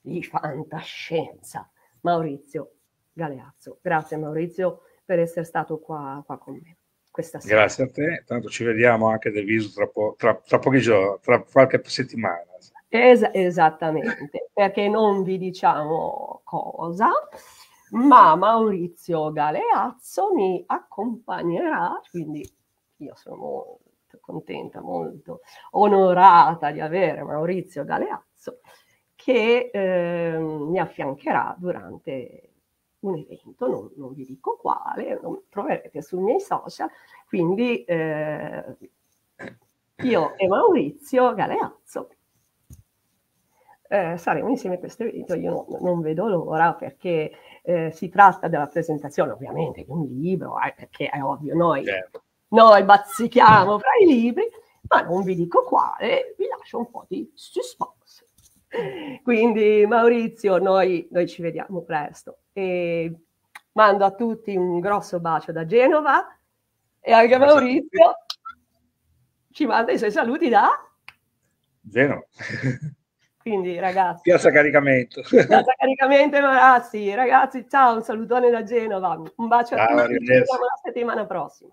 di fantascienza, Maurizio Galeazzo. Grazie Maurizio per essere stato qua, qua con me. Questa sera. Grazie a te, tanto ci vediamo anche del viso tra, po- tra, tra pochi giorni, tra qualche settimana. Es- esattamente, perché non vi diciamo cosa, ma Maurizio Galeazzo mi accompagnerà, quindi io sono molto contenta, molto onorata di avere Maurizio Galeazzo che eh, mi affiancherà durante un evento, non, non, vi dico quale, lo troverete sui miei social, quindi eh, io e Maurizio Galeazzo eh, saremo insieme a questo evento, io no, non vedo l'ora perché eh, si tratta della presentazione ovviamente di un libro, eh, perché è ovvio, noi, certo. noi bazzichiamo fra i libri, ma non vi dico quale, vi lascio un po' di suspense. Quindi Maurizio, noi, noi ci vediamo presto e mando a tutti un grosso bacio da Genova e anche Maurizio ci manda i suoi saluti da Genova. Quindi ragazzi. Piazza Caricamento. Piazza Caricamento e Marassi. Ragazzi, ciao, un salutone da Genova. Un bacio ciao, a tutti, ci vediamo la settimana prossima.